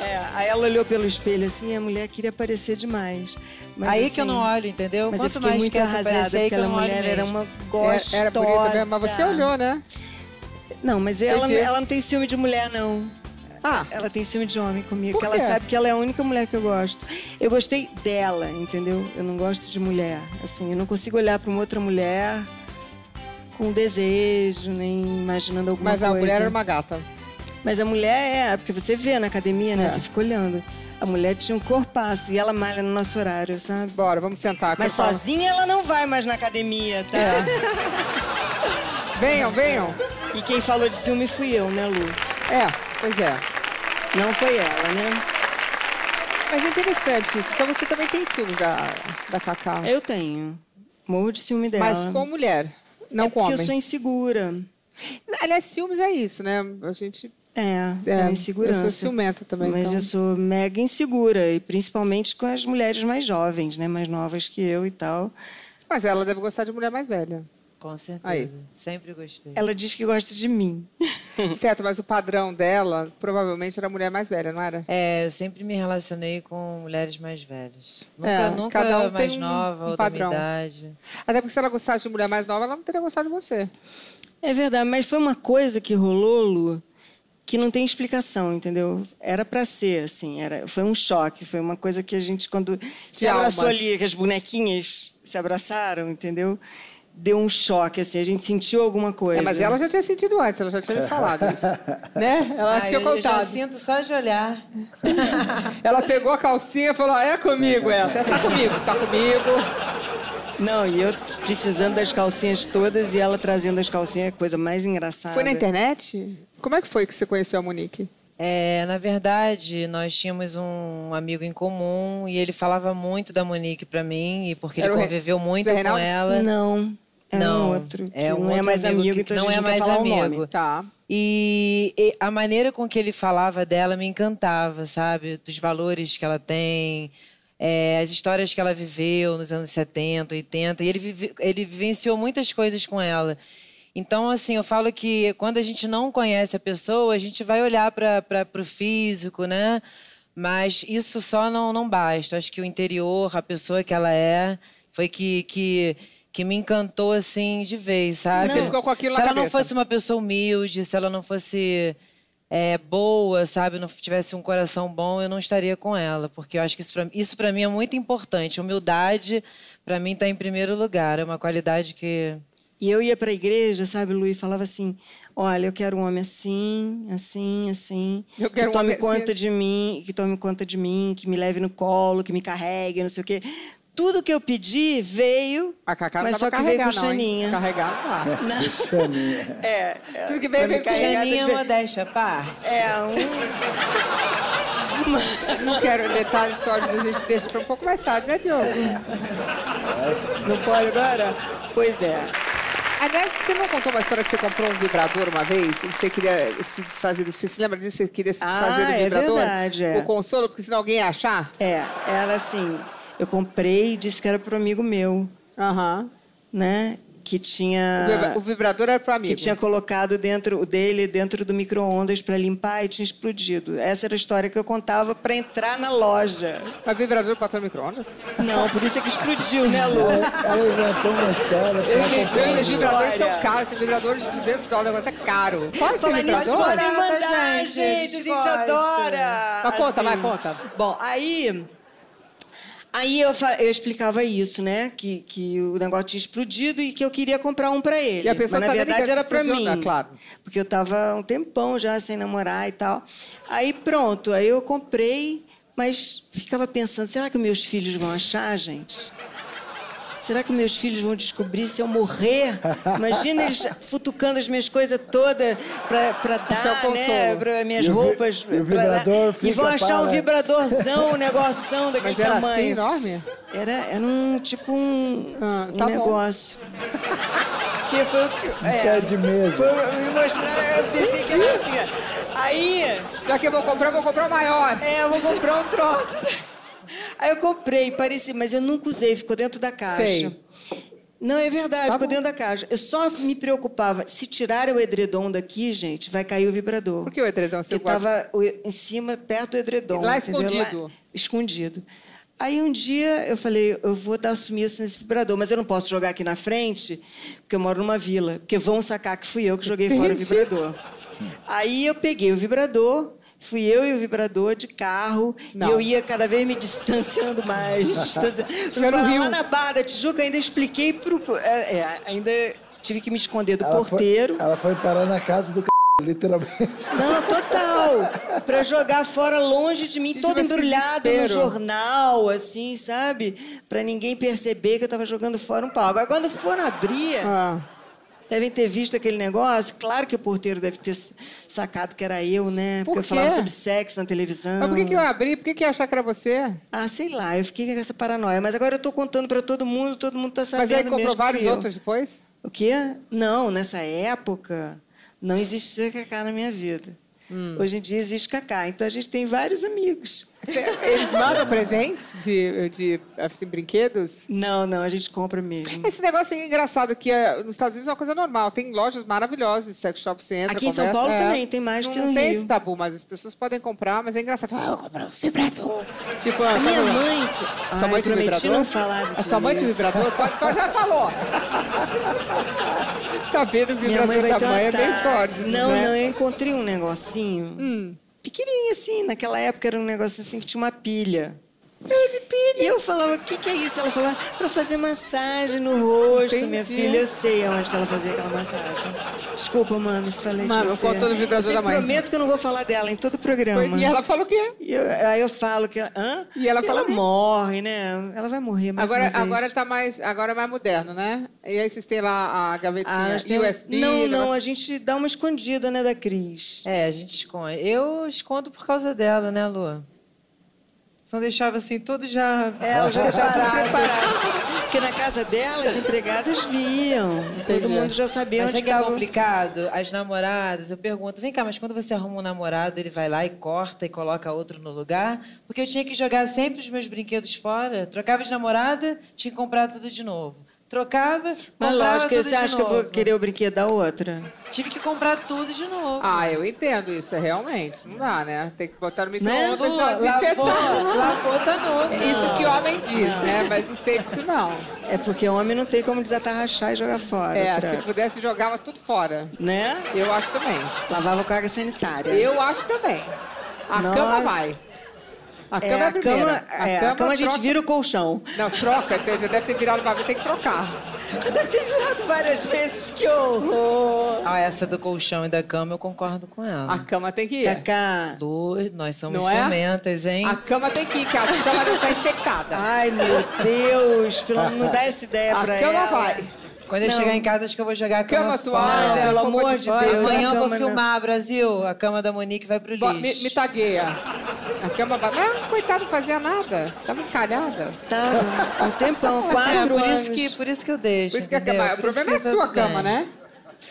É, aí ela olhou pelo espelho assim, a mulher queria parecer demais. Mas, Aí assim, que eu não olho, entendeu? Mas eu Quanto fiquei mais muito se arrasada, porque eu aquela mulher era uma É, gostosa. era bonita mesmo, mas você olhou, né? Não, mas ela, Entendi. ela não tem ciúme de mulher, não. Ah, Ela tem ciúme de homem comigo, Por porque ela sabe que ela é a única mulher que eu gosto. Eu gostei dela, entendeu? Eu não gosto de mulher. Assim, eu não consigo olhar para uma outra mulher com desejo, nem imaginando alguma mas a coisa. mulher era uma gata. Mas a mulher é, porque você vê na academia, né? É. Você fica olhando. A mulher tinha um corpaço e ela malha no nosso horário, sabe? Bora, vamos sentar. Mas eu falo. sozinha ela não vai mais na academia, tá? Venham, venham. E quem falou de ciúme fui eu, né, Lu? É, pois é. Não foi ela, né? Mas é interessante isso. Então você também tem ciúmes da, da Cacá. Eu tenho. Morro de ciúme dela. Mas com mulher, não é com porque homem. eu sou insegura. Aliás, ciúmes é isso, né? A gente. É, É, é insegurança. eu sou ciumenta também, Mas então. eu sou mega insegura, e principalmente com as mulheres mais jovens, né? Mais novas que eu e tal. Mas ela deve gostar de mulher mais velha. Com certeza. Aí. Sempre gostei. Ela diz que gosta de mim. certo, mas o padrão dela provavelmente era mulher mais velha, não era? É, eu sempre me relacionei com mulheres mais velhas. Nunca, É, nunca cada um mais tem nova um ou padrão. da minha idade. Até porque se ela gostasse de mulher mais nova, ela não teria gostado de você. É verdade, mas foi uma coisa que rolou, Lu, que não tem explicação, entendeu? Era pra ser, assim, era, foi um choque, foi uma coisa que a gente, quando se abraçou almas. ali, que as bonequinhas se abraçaram, entendeu? Deu um choque, assim, a gente sentiu alguma coisa. É, mas ela já tinha sentido antes, ela já tinha me falado isso. né? Ela Ah, tinha eu, eu já contado. sinto só de olhar. Ela pegou a calcinha e falou: é comigo essa. É, tá comigo, tá comigo. Não, e eu precisando das calcinhas todas e ela trazendo as calcinhas, coisa mais engraçada. Foi na internet? Como é que foi que você conheceu a Monique? É, na verdade, nós tínhamos um amigo em comum e ele falava muito da Monique pra mim, e porque Era ele o Re- conviveu muito Zé com Reinaldo? ela. Não, é Não, um outro. é um não é outro mais amigo amigo, que então não é mais amigo. nome. Tá. E, e a maneira com que ele falava dela me encantava, sabe? Dos valores que ela tem, é, as histórias que ela viveu nos anos 70, 80. E ele, vive- ele vivenciou muitas coisas com ela. Então, assim, eu falo que quando a gente não conhece a pessoa, a gente vai olhar para o físico, né? Mas isso só não, não basta. Acho que o interior, a pessoa que ela é, foi que, que, que me encantou, assim, de vez, sabe? Você ficou com aquilo Se na ela não cabeça. fosse uma pessoa humilde, se ela não fosse é, boa, sabe, não tivesse um coração bom, eu não estaria com ela, porque eu acho que isso para mim é muito importante. Humildade para mim está em primeiro lugar, é uma qualidade que E eu ia para a igreja, sabe, Lu, e falava assim: olha, eu quero um homem assim, assim, assim. Eu quero um que tome homem assim. conta de mim, que tome conta de mim, que me leve no colo, que me carregue, não sei o quê. Tudo que eu pedi veio, A Cacá não mas só que veio carregar, com não, hein? Xaninha. Carregar não. Xaninha. É, Tudo que veio, veio com Xaninha que ser- modéstia à parte. É, um... Não quero detalhes sólidos, a gente deixa para um pouco mais tarde, né, Diogo? Não pode agora? Pois é. Aliás, você não contou uma história que você comprou um vibrador uma vez e que você queria se desfazer do... Você se lembra disso? Você queria se Ah, desfazer do é vibrador? verdade, é. O consolo, porque senão alguém ia achar? É, era assim. Eu comprei e disse que era para um amigo meu, Aham. né? Que tinha. o vibrador era para amigo. que tinha colocado dentro o dele dentro do micro-ondas para limpar e tinha explodido. Essa era a história que eu contava para entrar na loja. Mas vibrador para no micro-ondas? Não, por isso é que explodiu, né, Lu? Ela inventou uma história. Eu, os vibradores são caros, tem vibradores de 200 dólares, o negócio é caro. Pode ser Falar nisso, vibrador? Barata, mandar, gente, gente, a a gente gente gosta. adora. Mas conta, assim. vai, conta. Bom, aí... Aí eu, eu explicava isso, né? Que, que o negócio tinha explodido e que eu queria comprar um para ele. E a pessoa Mas, tá na verdade, era para mim. né? Claro. Porque eu tava um tempão já sem namorar e tal. Aí pronto, aí eu comprei, mas ficava pensando, será que meus filhos vão achar, gente? Será que meus filhos vão descobrir se eu morrer? Imagina eles futucando as minhas coisas todas para Isso é dar, né? Para minhas o vi- roupas. e o pra vibrador E vão achar um para- vibradorzão, um negoção daquele Mas era tamanho. assim, enorme? Era, era um tipo um, Ah, um tá bom. negócio. Que foi o que. pé de mesa. Foi me mostrar, eu pensei que era assim. Aí, Já que eu vou comprar, eu vou comprar o maior. é, eu vou comprar um troço. Aí eu comprei, parecia, mas eu nunca usei, ficou dentro da caixa. Sei. Não, é verdade, Tá ficou bom. dentro da caixa. Eu só me preocupava, se tirar o edredom daqui, gente, vai cair o vibrador. Por que o edredom você guarda? estava em cima, perto do edredom. Lá entendeu? escondido. Lá- escondido. Aí um dia eu falei, eu vou dar sumiço nesse vibrador, mas eu não posso jogar aqui na frente, porque eu moro numa vila. Porque vão sacar que fui eu que joguei fora o vibrador. Aí eu peguei o vibrador, fui eu e o vibrador de carro, Não. e eu ia cada vez me distanciando mais. distanciando. Fui Rio. lá na Barra da Tijuca, ainda expliquei pro... É, é, ainda tive que me esconder do Ela porteiro. Foi, ela foi parar na casa do c... literalmente. Não, total. Pra jogar fora longe de mim, todo embrulhado no jornal, assim, sabe? Pra ninguém perceber que eu tava jogando fora um pau. Agora, quando foram abrir, Ah, devem ter visto aquele negócio. Claro que o porteiro deve ter sacado que era eu, né? Porque Por eu falava sobre sexo na televisão. Mas por que, que eu abri? Por que, que ia achar que era você? Ah, sei lá, eu fiquei com essa paranoia. Mas agora eu tô contando pra todo mundo, todo mundo tá sabendo Mas aí comprou vários outros depois? O quê? Não, nessa época não existia Cacá na minha vida. Hum. Hoje em dia existe Cacá, então a gente tem vários amigos. Eles mandam presentes de, de assim, brinquedos? Não, não, a gente compra mesmo. Esse negócio é engraçado, que é, nos Estados Unidos é uma coisa normal. Tem lojas maravilosas de sex shop, você entra, Aqui em São conversa, Paulo é. também, tem mais não, que não no tem Rio. esse tabu, mas as pessoas podem comprar, mas é engraçado. Ah, eu comprei um vibrador. Tipo, A tá minha no- mãe... te- Sua Ai, mãe tinha prometi vibrador? não falar A sua mãe disso. vibrador? Pode, pode, já falou. Saber do Minha mãe vibrador vai da ter mãe é bem sórdido, Não, né? não, eu encontrei um negocinho. Hum. Pequenininho assim, naquela época era um negócio assim que tinha uma pilha. Pilha. E eu falava, o que, que é isso? Ela falava, para fazer massagem no rosto, minha Entendi. filha. Eu sei aonde que ela fazia aquela massagem. Desculpa, mano, se falei Mano, de você. contou do vibrador da mãe. prometo que eu não vou falar dela em todo o programa. E ela falou o quê? E eu- aí eu falo que ela, hã? E ela fala o quê? morre, né? Ela vai morrer mais Agora, uma vez. agora tá mais, agora é mais moderno, né? E aí vocês têm lá a gavetinha Ah, USB. Não, não, negócio- a gente dá uma escondida, né, da Cris. É, a gente esconde. Eu escondo por causa dela, né, Lu? Só deixava assim, tudo já. É, já preparado. Porque na casa dela, as empregadas viam. Todo mundo já sabia Mas onde que é estava. complicado? As namoradas, eu pergunto, vem cá, mas quando você arruma um namorado, ele vai lá e corta e coloca outro no lugar? Porque eu tinha que jogar sempre os meus brinquedos fora. Trocava de namorada, tinha que comprar tudo de novo. Trocava, Mas comprava lógico, tudo você de acha que eu vou querer o brinquedo da outra? Tive que comprar tudo de novo. Ah, eu entendo isso, é realmente. Não dá, né? Tem que botar no Né? micro-ondas Lu, pra lavou, desinfetar. lavou, tá novo. É Isso que o homem diz, né? Mas não sei disso, não. É porque homem não tem como desatarrachar e jogar fora. É, troca. se pudesse, jogava tudo fora. Né? Eu acho também. Lavava com água sanitária. Eu acho também. A Nossa. cama vai. A cama É, é a a primeira. cama, é, a cama a gente troca- vira o colchão. Não, troca. então Já deve ter virado uma vez, tem que trocar. Já deve ter virado várias vezes, que horror! Ah, essa do colchão e da cama, eu concordo com ela. A cama tem que ir. Cacá. Lu, nós somos Não é? ciumentas, hein? A cama tem que ir, que a cama não tá infectada. Ai, meu Deus, pelo não dá essa ideia A pra cama ela. vai. Quando eu Não. chegar em casa, acho que eu vou jogar a cama, Cama, fora. toalha, Não, pelo roupa amor de de banho. Deus. Amanhã eu vou cama não. filmar, Brasil. A cama da Monique vai pro Bo- lixo. Me, me tagueia. A cama vai. Mas, coitado, não fazia nada. Tava encalhada. Tava um tempão, É, quatro por anos. isso, que, por isso que eu deixo. Por isso que a entendeu? cama. O Por isso problema é a que sua cama, bem. né?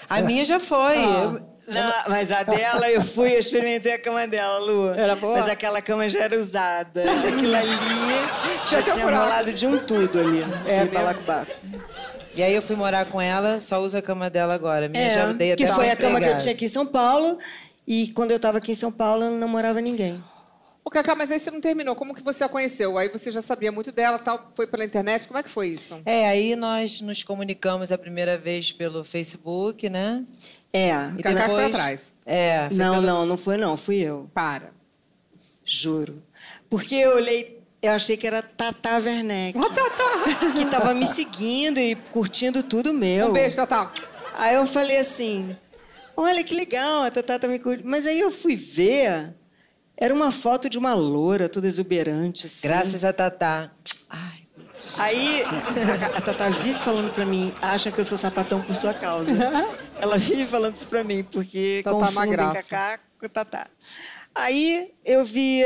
A minha já foi. Ah. Eu- Não, mas a dela, eu fui, eu experimentei a cama dela, Lu. Era boa? Mas aquela cama já era usada. Aquilo ali já tinha buraco. rolado de um tudo ali. É mesmo? E aí eu fui morar com ela, só uso a cama dela agora. Minha já É, dei até que foi pra a cama que eu tinha aqui em São Paulo. E quando eu tava aqui em São Paulo, não namorava ninguém. Ô, Cacá, mas aí você não terminou. Como que você a conheceu? Aí você já sabia muito dela, tal, foi pela internet. Como é que foi isso? É, aí nós nos comunicamos a primeira vez pelo Facebook, né? É. O Cacá que foi atrás. É, foi Não, pelo- não, não foi não, fui eu. Para. Juro. Porque eu olhei, eu achei que era Tata Werneck. que tava me seguindo e curtindo tudo meu. Um beijo, Tatá. Aí eu falei assim: olha que legal, a Tatá tá me curtindo. Mas aí eu fui ver, era uma foto de uma loura toda exuberante. Assim. Graças a Tatá. Ai, Aí a, a Tatá vive falando pra mim, acha que eu sou sapatão por sua causa. Ela vive falando isso pra mim, porque Tatá é uma confundem. Cacá com Tatá. Aí eu vi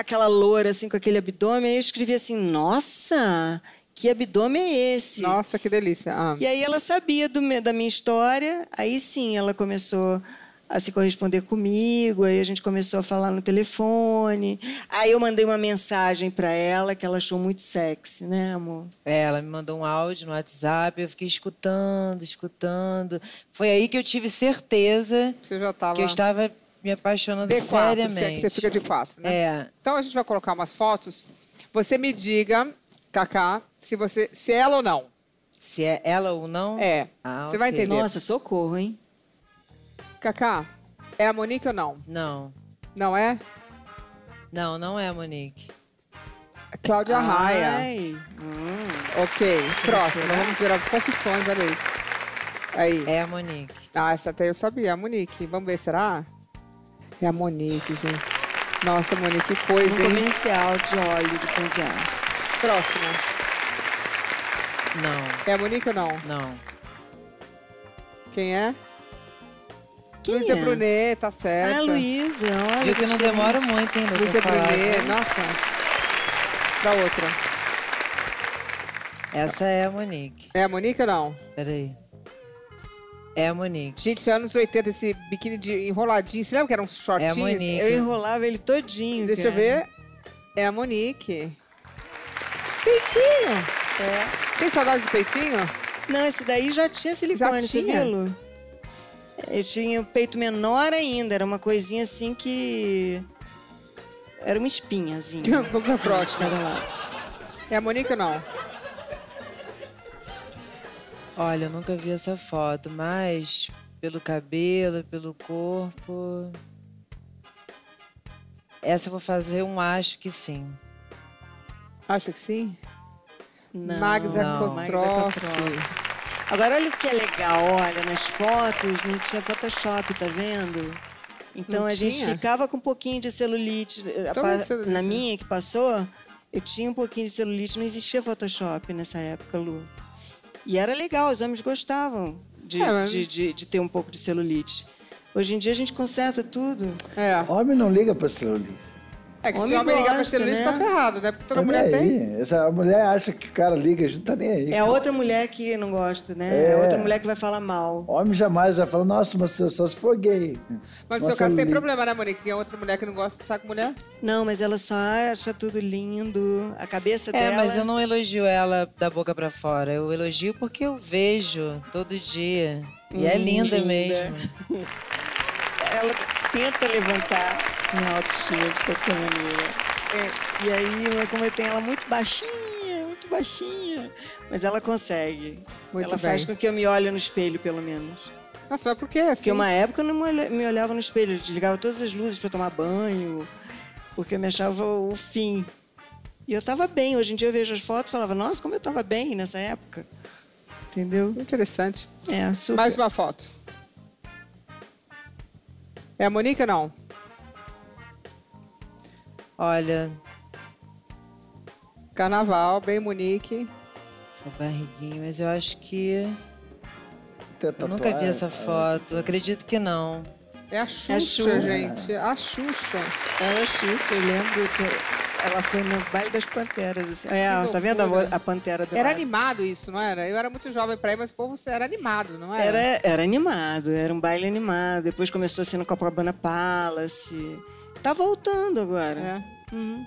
aquela loura assim com aquele abdômen, aí eu escrevi assim, nossa, que abdômen é esse? Nossa, que delícia. Ah. E aí ela sabia do da minha história, aí sim ela começou a se corresponder comigo, aí a gente começou a falar no telefone. Aí eu mandei uma mensagem para ela que ela achou muito sexy, né, amor? É, ela me mandou um áudio no WhatsApp, eu fiquei escutando, escutando. Foi aí que eu tive certeza Você já estava... que eu estava me apaixonando D4, seriamente. se é que você fica de quatro, né? É. Então a gente vai colocar umas fotos. Você me diga, Cacá, se, você, se é ela ou não. Se é ela ou não? É. Ah, você vai ok. entender. Nossa, socorro, hein? Cacá, é a Monique ou não? Não. Não é? Não, não é a Monique. É Cláudia Raia. Ai. Hum. Ok, próxima. Vamos ver as confissões, olha isso. Aí. É a Monique. Ah, essa até eu sabia, a Monique. Vamos ver, será? É a Monique, gente. Nossa, Monique, que Um coisa, hein? comercial de óleo do Ponziar. Próxima. Não, É a Monique ou não? não. Quem é? Quem Luísa é? Brunet, tá certo. Ah, Luísa, olha. Viu que não diferente. demora muito, hein, Lu, Luísa Brunet, nossa. Pra outra. Essa é a Monique. É a Monique ou não? Peraí. É a Monique. Gente, isso é anos 80, esse biquíni de enroladinho. Você lembra que era um É a shortinho? Monique. Eu enrolava ele todinho. Deixa eu cara. ver. É a Monique. Peitinho. É. Tem saudade de peitinho? Não, esse daí já tinha silicone, Já tinha? Eu tinha o peito menor ainda, era uma coisinha assim que... Era uma espinhazinha. Vamos pra Assim, próxima. lado. É a Monique ou não? Olha, eu nunca vi essa foto, mas pelo cabelo, pelo corpo. Essa eu vou fazer um acho que sim. Acha que sim? Não, Magda não. Agora, olha o que é legal, olha, nas fotos não tinha Photoshop, tá vendo? Então Não a gente tinha? ficava com um pouquinho de celulite. Então, pa- celulite. Na minha que passou, eu tinha um pouquinho de celulite, não existia Photoshop nessa época, Lu. E era legal, os homens gostavam de, É, mas- de, de, de ter um pouco de celulite. Hoje em dia a gente conserta tudo. É. Homem não liga pra celulite. É que se Homem o homem ligar pra gosta, celulite, né? tá ferrado, né? Porque toda Tá mulher tem. aí. Essa, a mulher acha que o cara liga, a gente tá nem aí. É a outra mulher que não gosta, né? É, É. a outra mulher que vai falar mal. Homem jamais vai falar, nossa, mas só se for gay. Mas no seu caso tem problema, né, Monique? Tem outra mulher que não gosta de estar com mulher? Não, mas ela só acha tudo lindo. A cabeça É, dela. mas eu não elogio ela da boca pra fora. Eu elogio porque eu vejo todo dia. E é Hum, linda, linda. mesmo. ela tenta levantar minha autoestima de qualquer maneira. É, e aí, como eu tenho ela muito baixinha, muito baixinha, mas ela consegue. Muito ela bem. faz com que eu me olhe no espelho, pelo menos. Nossa, mas por que assim? Porque uma época eu não me olha- me olhava no espelho, eu desligava todas as luzes para tomar banho, porque eu me achava o fim. E eu tava bem. Hoje em dia eu vejo as fotos e falava, nossa, como eu tava bem nessa época. Entendeu? Interessante. É, super. Mais uma foto. É a Monique ou não? Olha, Carnaval, bem Monique. essa barriguinha, mas eu acho que. Eu nunca vi essa foto. Acredito que não. É a Xuxa, a Xuxa. gente. A Xuxa. Ela Xuxa, eu lembro que ela foi no baile das panteras. Assim. É, tá vendo a, loucura. a pantera do Era lado? animado isso, não era? Eu era muito jovem pra ir, mas o povo era animado, não era? Era, era animado, era um baile animado. Depois começou assim no Copacabana Palace. Tá voltando agora. É. Uhum.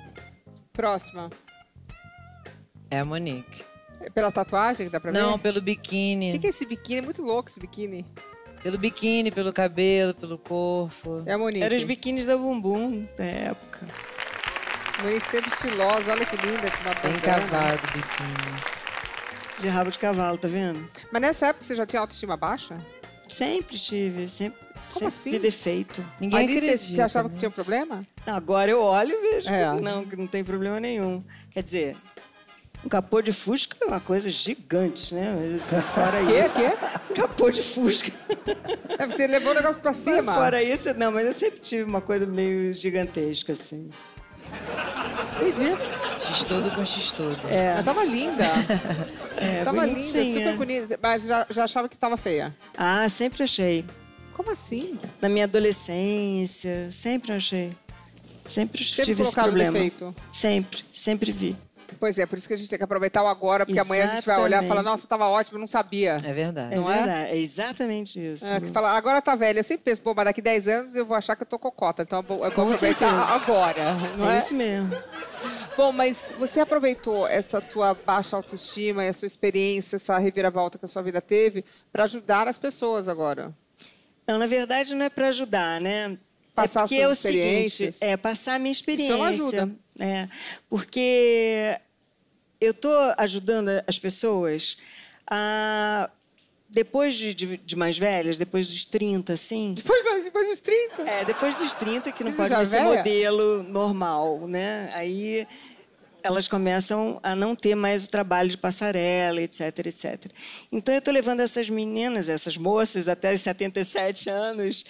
Próxima. É a Monique. É Pela tatuagem que dá pra ver? Não, pelo O biquíni. que, que é esse biquíni? É muito louco esse biquíni. Pelo biquíni, pelo cabelo, pelo corpo. É a Monique. Era os biquínis da Bumbum da época. Monique sempre estilosa. Olha que linda. Com uma Bem cavado o biquíni. De rabo de cavalo, tá vendo? Mas nessa época você já tinha autoestima baixa? Sempre tive, sempre, sempre assim? tive defeito. Ninguém Ali você, acredita. você achava né? que tinha um problema? Agora eu olho e vejo É. que não, que não tem problema nenhum. Quer dizer, um capô de Fusca é uma coisa gigante, né? Mas assim, fora Quê? isso. Capô de Fusca. É, você levou o negócio pra Mas cima. fora isso, não, mas eu sempre tive uma coisa meio gigantesca, assim. Entendi. X-todo com X-todo. É, Ela tava linda. é tava linda, super bonita. Mas já, já achava que tava feia. Ah, sempre achei. Como assim? Na minha adolescência, sempre achei. Sempre, Sempre tive esse problema. defeito. Sempre, sempre vi. Pois é, por isso que a gente tem que aproveitar o agora, porque amanhã a gente vai olhar e falar, Exatamente. nossa, tava ótimo, eu não sabia. É verdade. É Não é? verdade, é exatamente isso. É, que fala, agora tá velho. Eu sempre penso, pô, mas daqui 10 anos eu vou achar que eu tô cocota. Então eu vou aproveitar certeza. agora, não é é? isso mesmo. Bom, mas você aproveitou essa tua baixa autoestima e a sua experiência, essa reviravolta que a sua vida teve, para ajudar as pessoas agora. Não, na verdade não é para ajudar, né? Passar é suas é o seguinte, experiências. é passar a minha experiência. Isso é ajuda. É, porque eu estou ajudando as pessoas a depois de, de- de mais velhas, depois dos 30, assim. Depois, depois dos 30. É, depois dos 30, que não pode mais ser modelo normal, né? Aí elas começam a não ter mais o trabalho de passarela, etc, etc. Então eu estou levando essas meninas, essas moças até os 77 anos,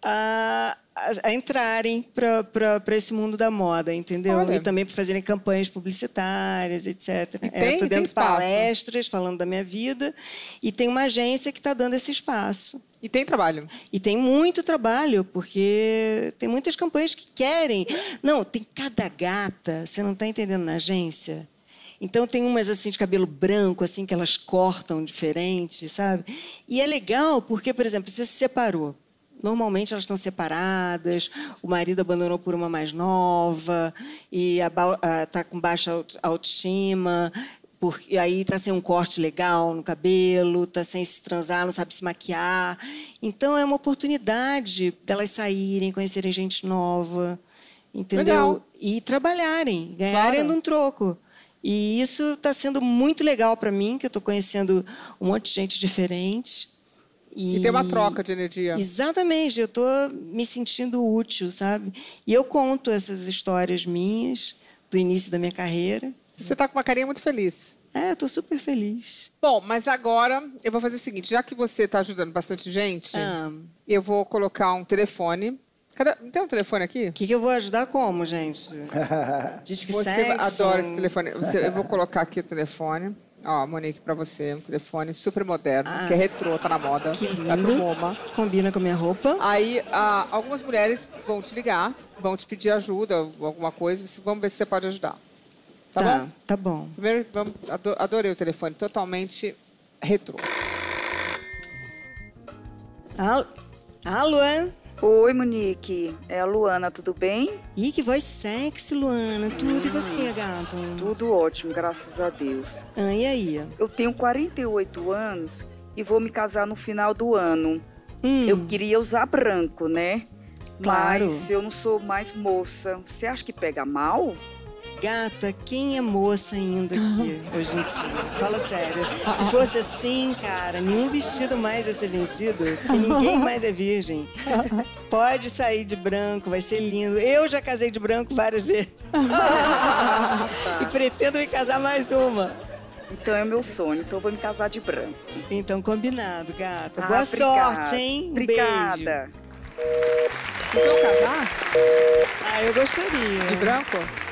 a, a- a entrarem para esse mundo da moda, entendeu? Olha. E também para fazerem campanhas publicitárias, etc. E É, tem- eu tô tem dando palestras falando da minha vida e tem uma agência que está dando esse espaço. E tem trabalho. E tem muito trabalho, porque tem muitas campanhas que querem. Não, tem cada gata, você não está entendendo na agência? Então tem umas assim de cabelo branco, assim, que elas cortam diferente, sabe? E é legal porque, por exemplo, você se separou. Normalmente elas estão separadas, o marido abandonou por uma mais nova, e está com baixa auto- autoestima, porque aí está sem um corte legal no cabelo, está sem se transar, não sabe se maquiar. Então é uma oportunidade delas saírem, conhecerem gente nova, entendeu? Legal. E trabalharem, ganharem Claro. num troco. E isso está sendo muito legal para mim, que eu estou conhecendo um monte de gente diferente. E tem uma troca de energia. Exatamente, eu estou me sentindo útil, sabe? E eu conto essas histórias minhas do início da minha carreira. Você tá com uma carinha muito feliz. É, estou super feliz. Bom, mas agora eu vou fazer o seguinte: já que você está ajudando bastante gente, Ah, eu vou colocar um telefone. Cadê? Tem um telefone aqui? o que, que eu vou ajudar como, gente? Diz que Você sexo. adora esse telefone. Você- eu vou colocar aqui o telefone. Ó, Monique, pra você, um telefone super moderno, Ah. que é retrô, tá na moda. Que Vai pro lindo. MoMA. Combina com a minha roupa. Aí, ah, algumas mulheres vão te ligar, vão te pedir ajuda, alguma coisa. Vamos ver se você pode ajudar. Tá, bom? tá bom. Primeiro, vamos, ado- adorei o telefone, totalmente retrô. Alô? Alô? Oi, Monique. É a Luana, tudo bem? Ih, que voz sexy, Luana. Tudo e você, gato? Tudo ótimo, graças a Deus. Ah, e aí? Eu tenho 48 anos e vou me casar no final do ano. Hum, Eu queria usar branco, né? Claro. Mas eu não sou mais moça. Você acha que pega mal? Gata, quem é moça ainda aqui hoje em dia? Fala sério. Se fosse assim, cara, nenhum vestido mais ia ser vendido, porque ninguém mais é virgem. Pode sair de branco, vai ser lindo. Eu já casei de branco várias vezes. e pretendo me casar mais uma. Então é meu sonho, então eu vou me casar de branco. Então, combinado, gata. Ah, Boa obrigada. sorte, hein? Um beijo. Obrigada. Vocês vão casar? Ah, eu gostaria. De branco?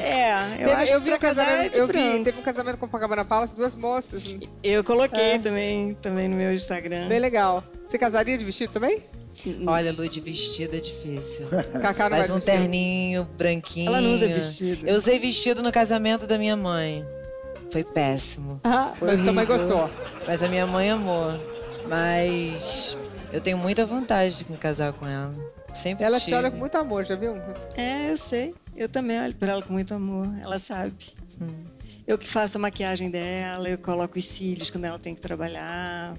É, eu Teve- acho eu que vi pra um casar é casamento, de eu vi, teve um casamento com Pagabana Palace, duas moças. Eu coloquei É. também, também no meu Instagram. Bem legal. Você casaria de vestido também? Olha, Lu, de vestido é difícil. Cacá não Mas um vestido. terninho branquinho. Ela não usa vestido. Eu usei vestido no casamento da minha mãe. Foi péssimo. Ah, mas sua mãe gostou. Mas a minha mãe amou. Mas eu tenho muita vontade de me casar com ela. Sempre Ela te tive. olha com muito amor, já viu? É, eu sei. Eu também olho pra ela com muito amor. Ela sabe. Hum. Eu que faço a maquiagem dela, eu coloco os cílios quando ela tem que trabalhar.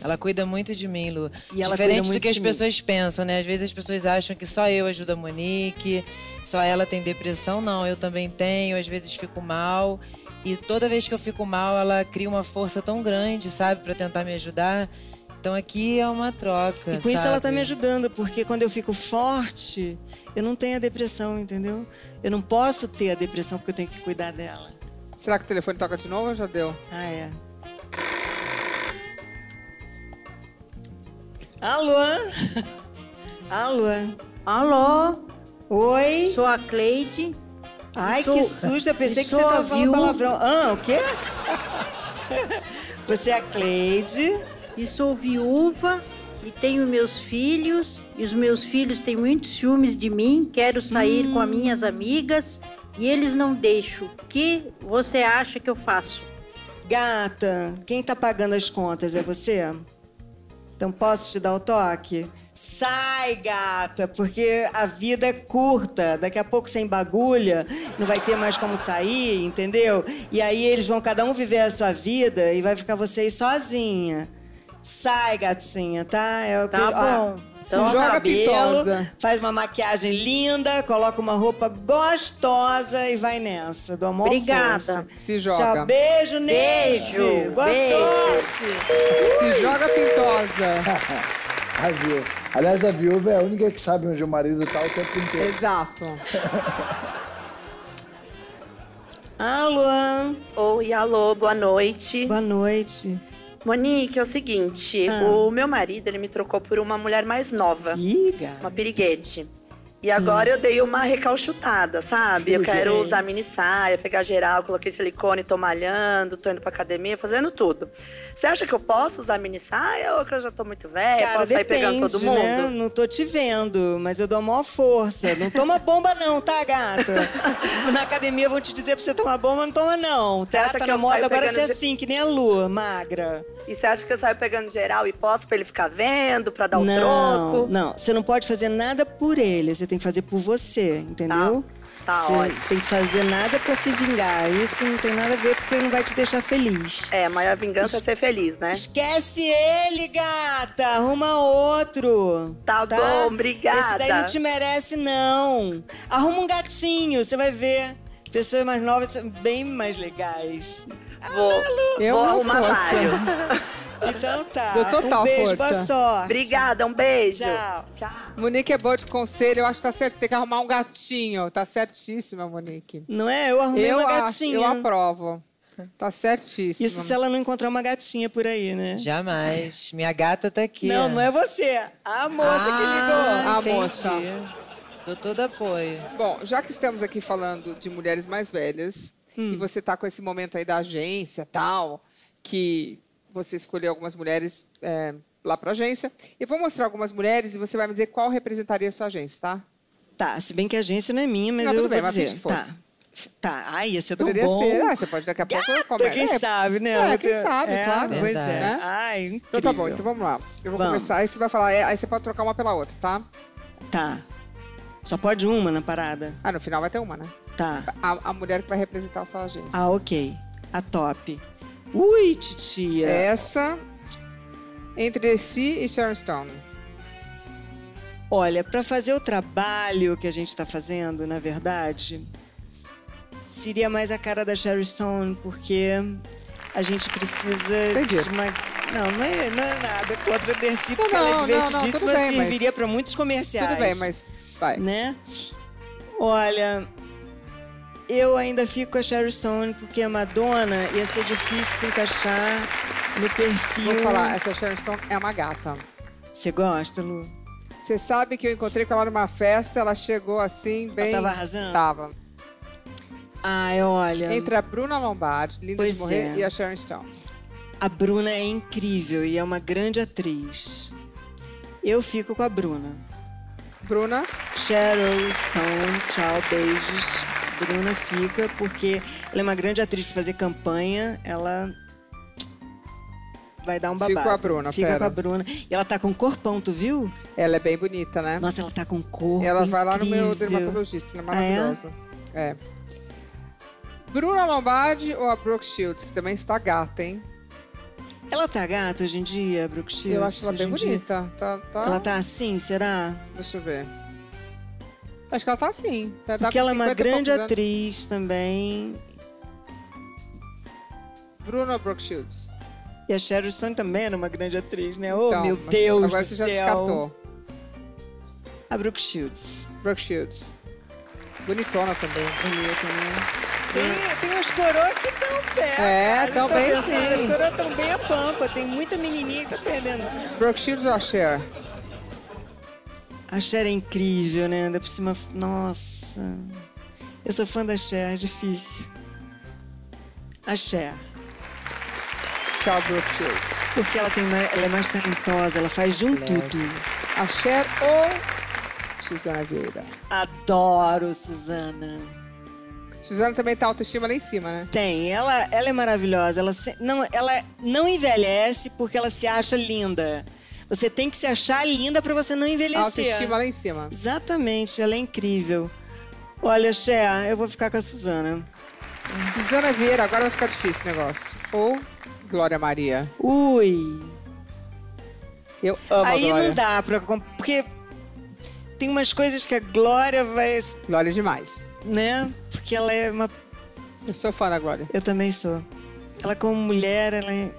Ela cuida muito de mim, Lu. E ela Diferente do que as de mim. pessoas pensam, né? Às vezes as pessoas acham que só eu ajudo a Monique, só ela tem depressão. Não, eu também tenho, às vezes fico mal. E toda vez que eu fico mal, ela cria uma força tão grande, sabe, Pra tentar me ajudar. Então aqui é uma troca. E com isso ela tá sabe? me ajudando, porque quando eu fico forte, eu não tenho a depressão, entendeu? Eu não posso ter a depressão porque eu tenho que cuidar dela. Será que o telefone toca de novo ou já deu? Ah, é. Alô? Alô? Alô, Oi? sou a Cleide. Ai, Sou- que susto, eu pensei que você tava falando viúva. palavrão. Ah, o quê? Você é a Cleide. E sou viúva e tenho meus filhos. E os meus filhos têm muitos ciúmes de mim. Quero sair com as minhas amigas e eles não deixam. O que você acha que eu faço? Gata, quem tá pagando as contas é você? Então posso te dar o toque? Sai, gata, porque a vida é curta. Daqui a pouco sem bagulha, não vai ter mais como sair, entendeu? E aí eles vão cada um viver a sua vida e vai ficar você aí sozinha. Sai, gatinha, tá? É o que, Tá bom. se Então joga joga cabelo, pitosa. faz uma maquiagem linda, coloca uma roupa gostosa e vai nessa. Do amor Obrigada. força. Se joga. Tchau, beijo, Neide. Beijo, Boa beijo. sorte. Se joga pintosa. A viúva. Aliás, a viúva é a única que sabe onde o marido tá o tempo inteiro. Exato. Alô, Oi, alô, boa noite. boa noite. Monique, é o seguinte, Ah. o meu marido, ele me trocou por uma mulher mais nova, Ih, uma piriguete. E agora eu dei uma recalchutada, sabe? Eu quero é. usar mini saia, pegar geral, coloquei silicone, tô malhando, tô indo pra academia, fazendo tudo. Você acha que eu posso usar mini saia ou que eu já tô muito velha, Cara, posso sair pegando todo depende, mundo? né? Não tô te vendo, mas eu dou a maior força. Não toma bomba não, tá, gata? Na academia vão te dizer pra você tomar bomba, não toma não. Tá, tá que na moda agora ser de- assim, que nem a lua, magra. E você acha que eu saio pegando geral e posso pra ele ficar vendo, pra dar o não, troco? não. Você não pode fazer nada por ele, você tem que fazer por você, entendeu? Tá você ótimo. tem que fazer nada pra se vingar. Isso não tem nada a ver porque não vai te deixar feliz. É, a maior vingança é ser feliz, né? Esquece ele, gata! Arruma outro. Tá bom, obrigada. Esse daí não te merece, não. Arruma um gatinho, você vai ver. Pessoas mais novas são bem mais legais. Vou, Eu vou arrumar vários. Então tá. Dou total um beijo, força. boa sorte. Obrigada, um beijo. Tchau. Tchau. Monique é boa de conselho, eu acho que tá certo. Tem que arrumar um gatinho. Tá certíssima, Monique. Não é? Eu arrumei Eu uma acho, gatinha. eu aprovo. Tá certíssima. Isso se ela não encontrar uma gatinha por aí, né? Jamais. Minha gata tá aqui. Não, não é você. A moça que ligou. A entendi. moça. Dou todo apoio. Bom, já que estamos aqui falando de mulheres mais velhas, Hum. e você tá com esse momento aí da agência tal, que você escolheu algumas mulheres é, lá pra agência, eu vou mostrar algumas mulheres e você vai me dizer qual representaria a sua agência, tá? Tá, se bem que a agência não é minha, mas Não, eu tudo bem, vou mas dizer. que fosse. Tá. Tá, ai, ia ser tão Poderia bom. ser. Ah, você pode daqui a pouco Gata, começa. quem É, sabe, né? É, quem sabe, é, claro. Pois é. Verdade. Ai, incrível. Então tá bom, então vamos lá. Eu vou Vamos. começar, aí você vai falar, é, aí você pode trocar uma pela outra, tá? Tá. Só pode uma na parada? Ah, no final vai ter uma, né? Tá. A, a mulher que vai representar a sua agência. Ah, ok. A top. Ui, titia. Essa, entre si e Sharon Stone. Olha, para fazer o trabalho que a gente está fazendo, na verdade, seria mais a cara da Sherry Stone, porque a gente precisa Entendi. de uma. Não, não é, não é nada contra a Dercy, Não, porque ela é não, não, não, divertidíssima, tudo bem, mas- serviria para muitos comerciais. Tudo bem, mas vai. Né? Olha, eu ainda fico com a Sherry Stone, porque a Madonna ia ser difícil se encaixar no perfil. Vou falar, essa Sharon Stone é uma gata. Você gosta, Lu? Você sabe que eu encontrei com ela numa festa, ela chegou assim, bem... tava arrasando? Tava. Ai, olha. Entre a Bruna Lombardi, linda Pois de morrer, é. e a Sharon Stone. A Bruna é incrível e é uma grande atriz. Eu fico com a Bruna. Bruna, Cheryl, Stone, tchau, beijos. Bruna fica porque ela é uma grande atriz para fazer campanha. Ela vai dar um babado. com a Bruna, Fica pera. com a Bruna. E ela tá com corpão, tu viu? ela é bem bonita, né? Nossa, ela tá com corpo Ela vai lá no meu incrível. dermatologista, ela é Ah, é? maravilhosa. é? Bruna Lombardi ou a Brooke Shields, que também está gata, hein? Ela tá gata hoje em dia, Brooke Shields? eu acho ela bem bonita. Tá, tá... Ela tá assim, será? Deixa eu ver. Acho que ela tá assim. Tá, tá Porque ela é uma 50 grande poucos anos. atriz também. Bruna ou Brooke Shields? E a Sheryl Stone também era uma grande atriz, né? Oh, Então, meu mas Deus Agora do você já céu. descartou. A Brooke Shields. Brooke Shields. Bonitona também. Bonita, né? Tem, tem umas coroas que estão perto. É, cara. tão Tô bem pensando, sim. As coroas estão bem a pampa. Tem muita menininha que tá perdendo. Brooke Shields ou a Cher? A Cher é incrível, né? Ainda por cima... Nossa... Eu sou fã da Cher, é difícil. A Cher. Tchau, Brooke Shields. Porque ela, tem mais, ela é mais talentosa, ela faz de um tudo. A Cher ou Suzana Vieira? Adoro, Suzana. Suzana também tá autoestima lá em cima, né? Tem, ela, ela é maravilhosa. Ela, se- não, ela não envelhece porque ela se acha linda. Você tem que se achar linda pra você não envelhecer. Autoestima lá em cima. Exatamente, ela é incrível. Olha, Xé, eu vou ficar com a Suzana. Suzana Vieira, agora vai ficar difícil o negócio. Ou Glória Maria. Ui. Eu amo a Aí Glória. não dá pra. Porque tem umas coisas que a Glória vai. Glória demais. né? Porque ela é uma. Eu sou fã da Glória. Eu também sou. Ela, como mulher, ela é.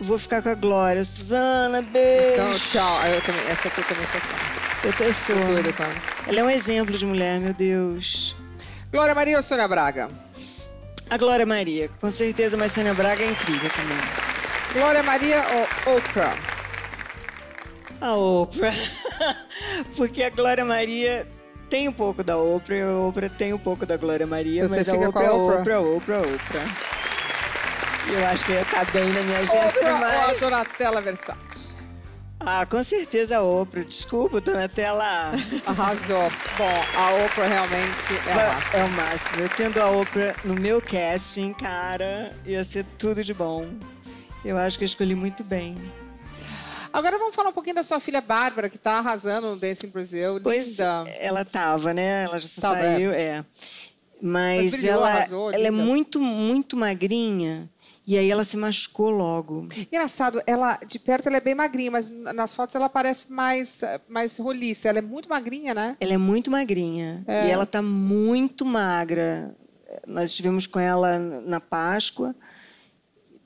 Vou ficar com a Glória. Suzana, beijo. Então, tchau. Eu também, essa aqui eu também sou fã. Eu, tô- sou. Doida ela. É um exemplo de mulher, meu Deus. Glória Maria ou Sônia Braga? A Glória Maria, com certeza, mas Sônia Braga é incrível também. Glória Maria ou Oprah? A Oprah. Porque a Glória Maria tem um pouco da Oprah e a Oprah tem um pouco da Glória Maria, Você mas a Oprah, a é Oprah? Oprah, Oprah, Oprah. Eu acho que ia estar bem na minha agenda Oprah ou a mais. Donatella Versace? Ah, com certeza a Oprah. Desculpa, Donatella. Arrasou. Bom, a Oprah realmente é a massa. É o máximo. Eu tendo a Oprah no meu casting, cara, ia ser tudo de bom. Eu acho que eu escolhi muito bem. Agora vamos falar um pouquinho da sua filha Bárbara, que tá arrasando no Dancing Brasil. Pois Linda. ela tava, né? Ela já Tava, saiu, é. Mas, Mas brilhou, ela, arrasou, ela é muito, muito magrinha. E aí ela se machucou logo. Engraçado, ela de perto ela é bem magrinha, mas nas fotos ela parece mais, mais roliça. Ela é muito magrinha, né? Ela é muito magrinha. É. E ela tá muito magra. Nós estivemos com ela na Páscoa,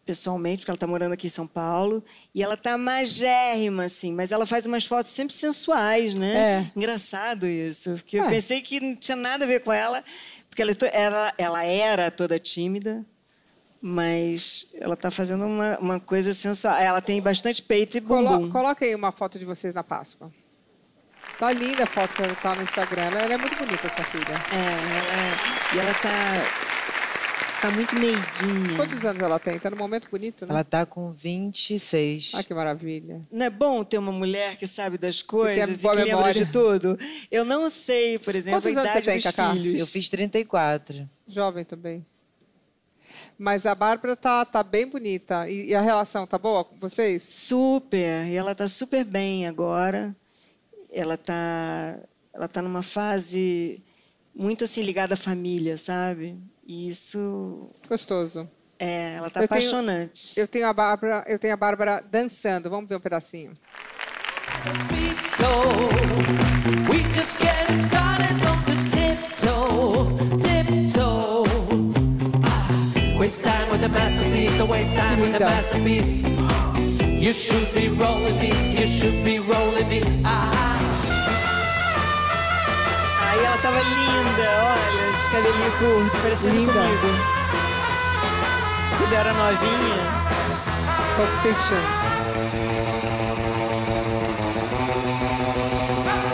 pessoalmente, porque ela tá morando aqui em São Paulo. E ela tá magérrima, assim. Mas ela faz umas fotos sempre sensuais, né? É. Engraçado isso. Porque eu É. pensei que não tinha nada a ver com ela. Porque ela, é ela era toda tímida. Mas ela tá fazendo uma, uma coisa sensual. Ela tem bastante peito e Colo bumbum. coloca aí uma foto de vocês na Páscoa. Tá linda a foto que ela tá no Instagram. Ela, ela é muito bonita, sua filha. É, ela é- e ela tá, tá muito meiguinha. Quantos anos ela tem? Tá num momento bonito, né? Ela tá com 26. Ah, que maravilha. Não é bom ter uma mulher que sabe das coisas e que boa lembra memória. de tudo? Eu não sei, por exemplo, Quantos a anos você idade tem, dos Cacá? filhos. Eu fiz 34. Jovem também. Mas a Bárbara tá, tá bem bonita. E, e a relação tá boa com vocês? Super, e ela tá super bem agora. Ela tá, ela tá numa fase muito assim ligada à família, sabe? E isso Gostoso. é, ela tá Eu tenho- apaixonante. Eu tenho a Bárbara, eu tenho a Bárbara dançando. Vamos ver um pedacinho. The masterpiece, the waste time with the masterpiece. You should be rolling me, you should be rolling me. Ah. Aí ela tava linda, olha, de cabelinho curto, parecendo Linda. comigo. Quando eu era novinha. Pulp Fiction.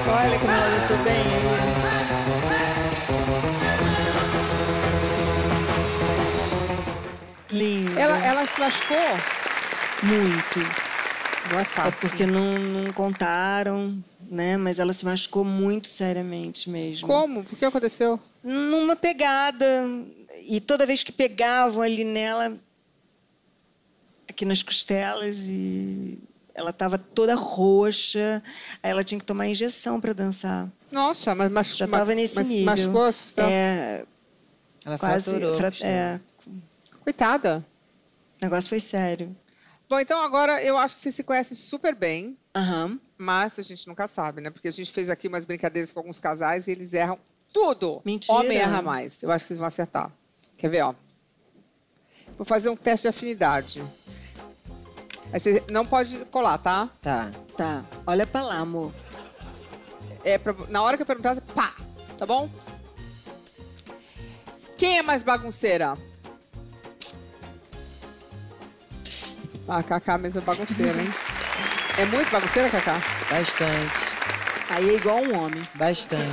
Olha como ela dançou bem. Linda. Ela, ela se machucou? Muito. Não é É fácil. porque não, não contaram, né? Mas ela se machucou muito seriamente mesmo. Como? Por que aconteceu? Numa pegada. E toda vez que pegavam ali nela, aqui nas costelas, e ela estava toda roxa. Aí ela tinha que tomar injeção para dançar. Nossa, mas machucou. Já estava nesse mas nível. Machucou as costelas? É, Ela quase. fraturou. fra- a é, Coitada. o negócio foi sério. Bom, então agora eu acho que vocês se conhecem super bem, Aham. mas a gente nunca sabe, né? Porque a gente fez aqui umas brincadeiras com alguns casais e eles erram tudo. Mentira. Homem erra mais. Eu acho que vocês vão acertar. Quer ver, ó? Vou fazer um teste de afinidade. Aí você não pode colar, tá? Tá. Tá. Olha pra lá, amor. É pra- na hora que eu perguntar, você pá, tá bom? Quem é mais bagunceira? Ah, Cacá mesmo é bagunceira, hein? É muito bagunceira, Cacá? Bastante. Aí é igual um homem. Bastante.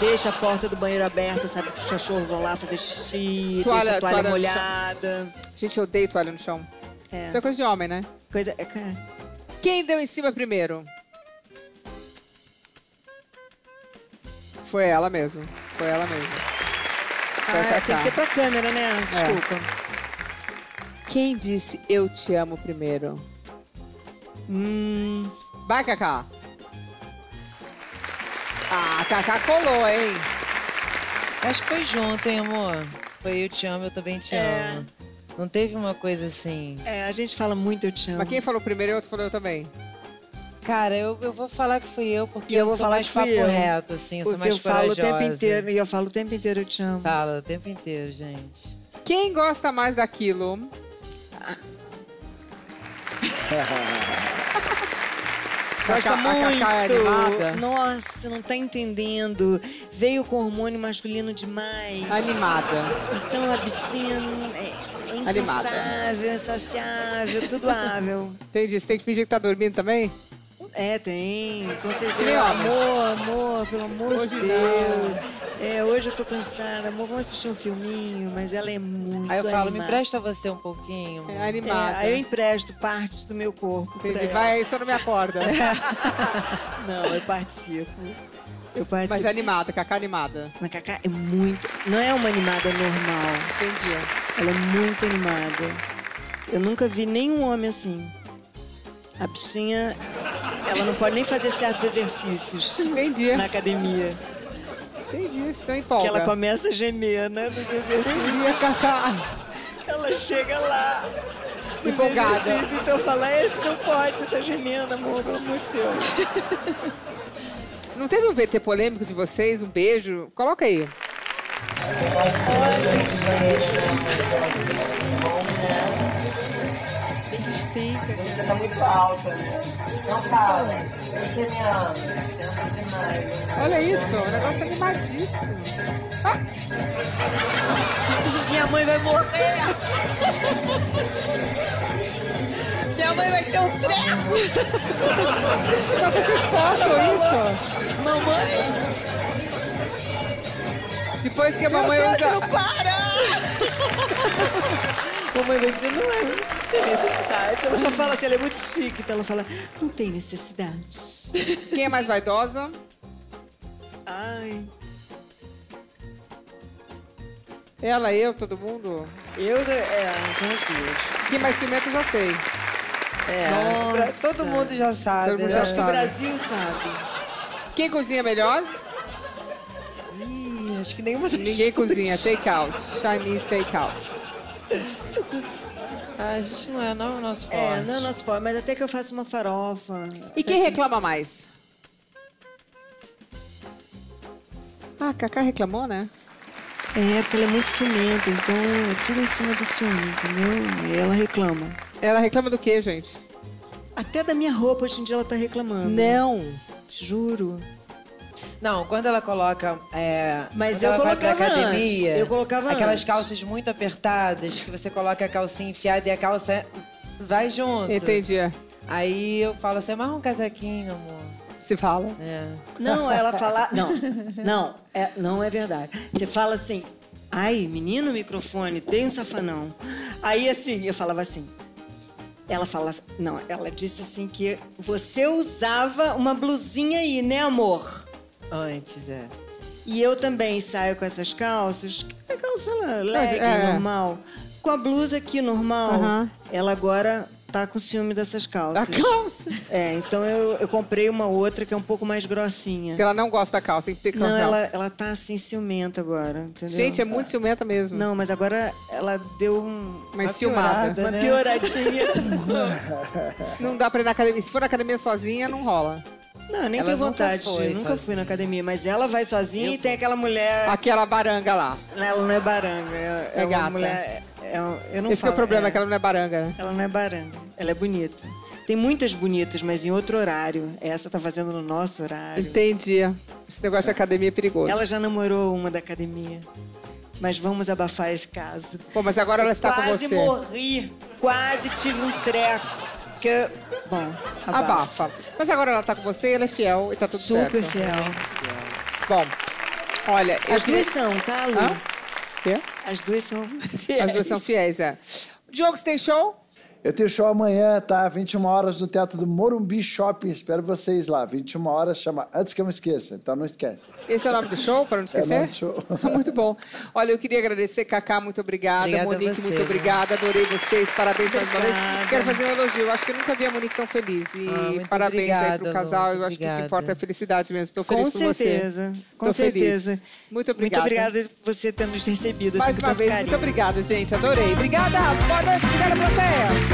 Deixa a porta do banheiro aberta, sabe que os cachorros vão lá fazer xixi, Toalha- deixa a toalha, toalha molhada. Gente, eu odeio toalha no chão. É. Isso é coisa de homem, né? Coisa. é, cara, Quem deu em cima primeiro? Foi ela mesmo. Foi ela mesmo. Foi Ah, tem que ser pra câmera, né? É. Quem disse eu te amo primeiro? Hum, Vai, Cacá. Ah, Cacá colou, hein? Acho que foi junto, hein, amor? Foi eu te amo, eu também te É. amo. Não teve uma coisa assim. é, a gente fala muito eu te amo. Mas quem falou primeiro e o outro falou eu também. Cara, eu, eu vou falar que fui eu, porque eu eu, vou sou falar mais que papo eu. reto, assim, eu sou Porque mais eu falo o tempo inteiro, e eu falo o tempo inteiro eu te amo. Fala o tempo inteiro, gente. Quem gosta mais daquilo? Gosta a muito. É animada? Nossa, não tá entendendo. Veio com hormônio masculino demais. Animada. Então a é, é Animada. incansável, insaciável, tudo ável. Entendi. Você tem que fingir que tá dormindo também? É, tem, com certeza. homem. Amor, amor, pelo amor Hoje de Deus. É, hoje eu tô cansada. Amor, vamos assistir um filminho, mas ela é muito Aí eu falo, me animada. presta você um pouquinho. amor. É É, animada. aí eu empresto partes do meu corpo. pra Entendi. ela. Vai aí, só não me acorda. Não, eu participo. Eu participo. Mas é animada, Cacá animada. Mas Cacá é muito. Não é uma animada normal. Entendi. Ela é muito animada. Eu nunca vi nenhum homem assim. A bichinha, ela não pode nem fazer certos exercícios Entendi. na academia. Entendi. Isso não Que empolga. ela começa a gemer, né? Nos exercícios. Entendi, Cacá. Ela chega lá. Empolgada. exercícios, Então eu falo, esse não pode, você tá gemendo, amor, pelo amor de Deus. Não teve um VT polêmico de vocês? Um beijo? Coloca aí. Você tá muito alta, né? Não fala. Você me ama. Você ama demais. Olha isso, o negócio é animadíssimo. Minha mãe vai morrer! Minha mãe vai ter um treco! Como que vocês postam isso? Mamãe! Depois que a mamãe Meu Deus, usa. não para! Mamãe vai dizer, não, é, não tem necessidade. Ela só fala assim, ela é muito chique, então ela fala, não tem necessidade. Quem é mais vaidosa? Ai, Ela, eu, todo mundo? eu, é, são as duas. Quem mais ciumento, eu já sei. É, pra- Nossa. todo mundo já sabe. Todo mundo né? já Acho que o sabe. Brasil sabe. Quem cozinha melhor? Ih, acho que nenhuma das Ninguém cozinha. Take out. Chinese take out. Ah, a gente não é, não é o nosso forte. É, não é nosso forte, mas até que eu faço uma farofa. E quem reclama mais? Ah, a Cacá reclamou, né? É, porque ela é muito ciumenta, então é tudo em cima do ciúme, entendeu? E ela reclama. Ela reclama do quê, gente? Até da minha roupa, hoje em dia, ela tá reclamando. Não. Juro. Não, quando ela coloca. É, Mas eu ela vai pra colocava academia, antes, eu colocava Aquelas antes. calças muito apertadas, que você coloca a calcinha enfiada e a calça vai junto. Entendi. Aí eu falo assim, amarra um casaquinho, amor. Se fala. É. Não, ela fala. Não, não, é, não é verdade. Você fala assim, ai, menino microfone, tem um safanão. Aí assim, eu falava assim. Ela fala. Não, ela disse assim que você usava uma blusinha aí, né, amor? Antes, é. E eu também saio com essas calças, que é calça legging, é. normal. Com a blusa aqui, normal. Ela agora tá com ciúme dessas A calças. calça. É, então eu, eu comprei uma outra que é um pouco mais grossinha. Porque ela não gosta da calça, tem que ter Não, calça. ela, ela tá assim ciumenta agora, entendeu? Gente, é muito ciumenta mesmo. Não, mas agora ela deu um- Mas ciumada. piorada. uma né? pioradinha. Não dá pra ir na academia. Se for na academia sozinha, não rola. Não, nem Ela tenho nunca vontade. foi nunca fui na academia, mas ela vai sozinha e tem aquela mulher. Aquela baranga lá. Ela não é baranga, é, É uma gata. mulher. é um- eu não Esse que é o falo, problema, é que ela não é baranga. né? Ela não é baranga, ela é bonita. Tem muitas bonitas, mas em outro horário. Essa tá fazendo no nosso horário. Entendi. Esse negócio de academia é perigoso. Ela já namorou uma da academia. Mas vamos abafar esse caso. Pô, mas agora ela está com quase você. morri, quase tive um treco. Porque, bom, abafa. Abafa. Mas agora ela tá com você ela é fiel e tá tudo Super certo. fiel. Bom, olha... As queria- duas são, tá, Lu? Hã? Quê? As duas são As duas são fiéis, é. Diogo, você tem show? Eu tenho show amanhã, tá? 21 horas no Teatro do Morumbi Shopping. Espero vocês lá. 21 horas, chama Antes que eu me esqueça. Então não esquece. Esse é o nome do show, para não É o esquecer? nome do show. Muito bom. Olha, eu queria agradecer, Cacá, muito obrigada. Obrigada Monique, você, muito viu? obrigada. Adorei vocês. Parabéns mais uma vez. Obrigada. Quero fazer um elogio. Eu acho que eu nunca vi a Monique tão feliz. E Ah, parabéns aí obrigada, pro casal. Lu, eu acho que o que obrigada. importa é a felicidade mesmo. Estou Com feliz por você. certeza, com Tô feliz. certeza. Muito obrigada. Muito obrigada por você ter nos recebido Mais assim, com uma vez, carinho. muito obrigada, gente. Adorei. Obrigada. Boa noite. Obrigada, plateia.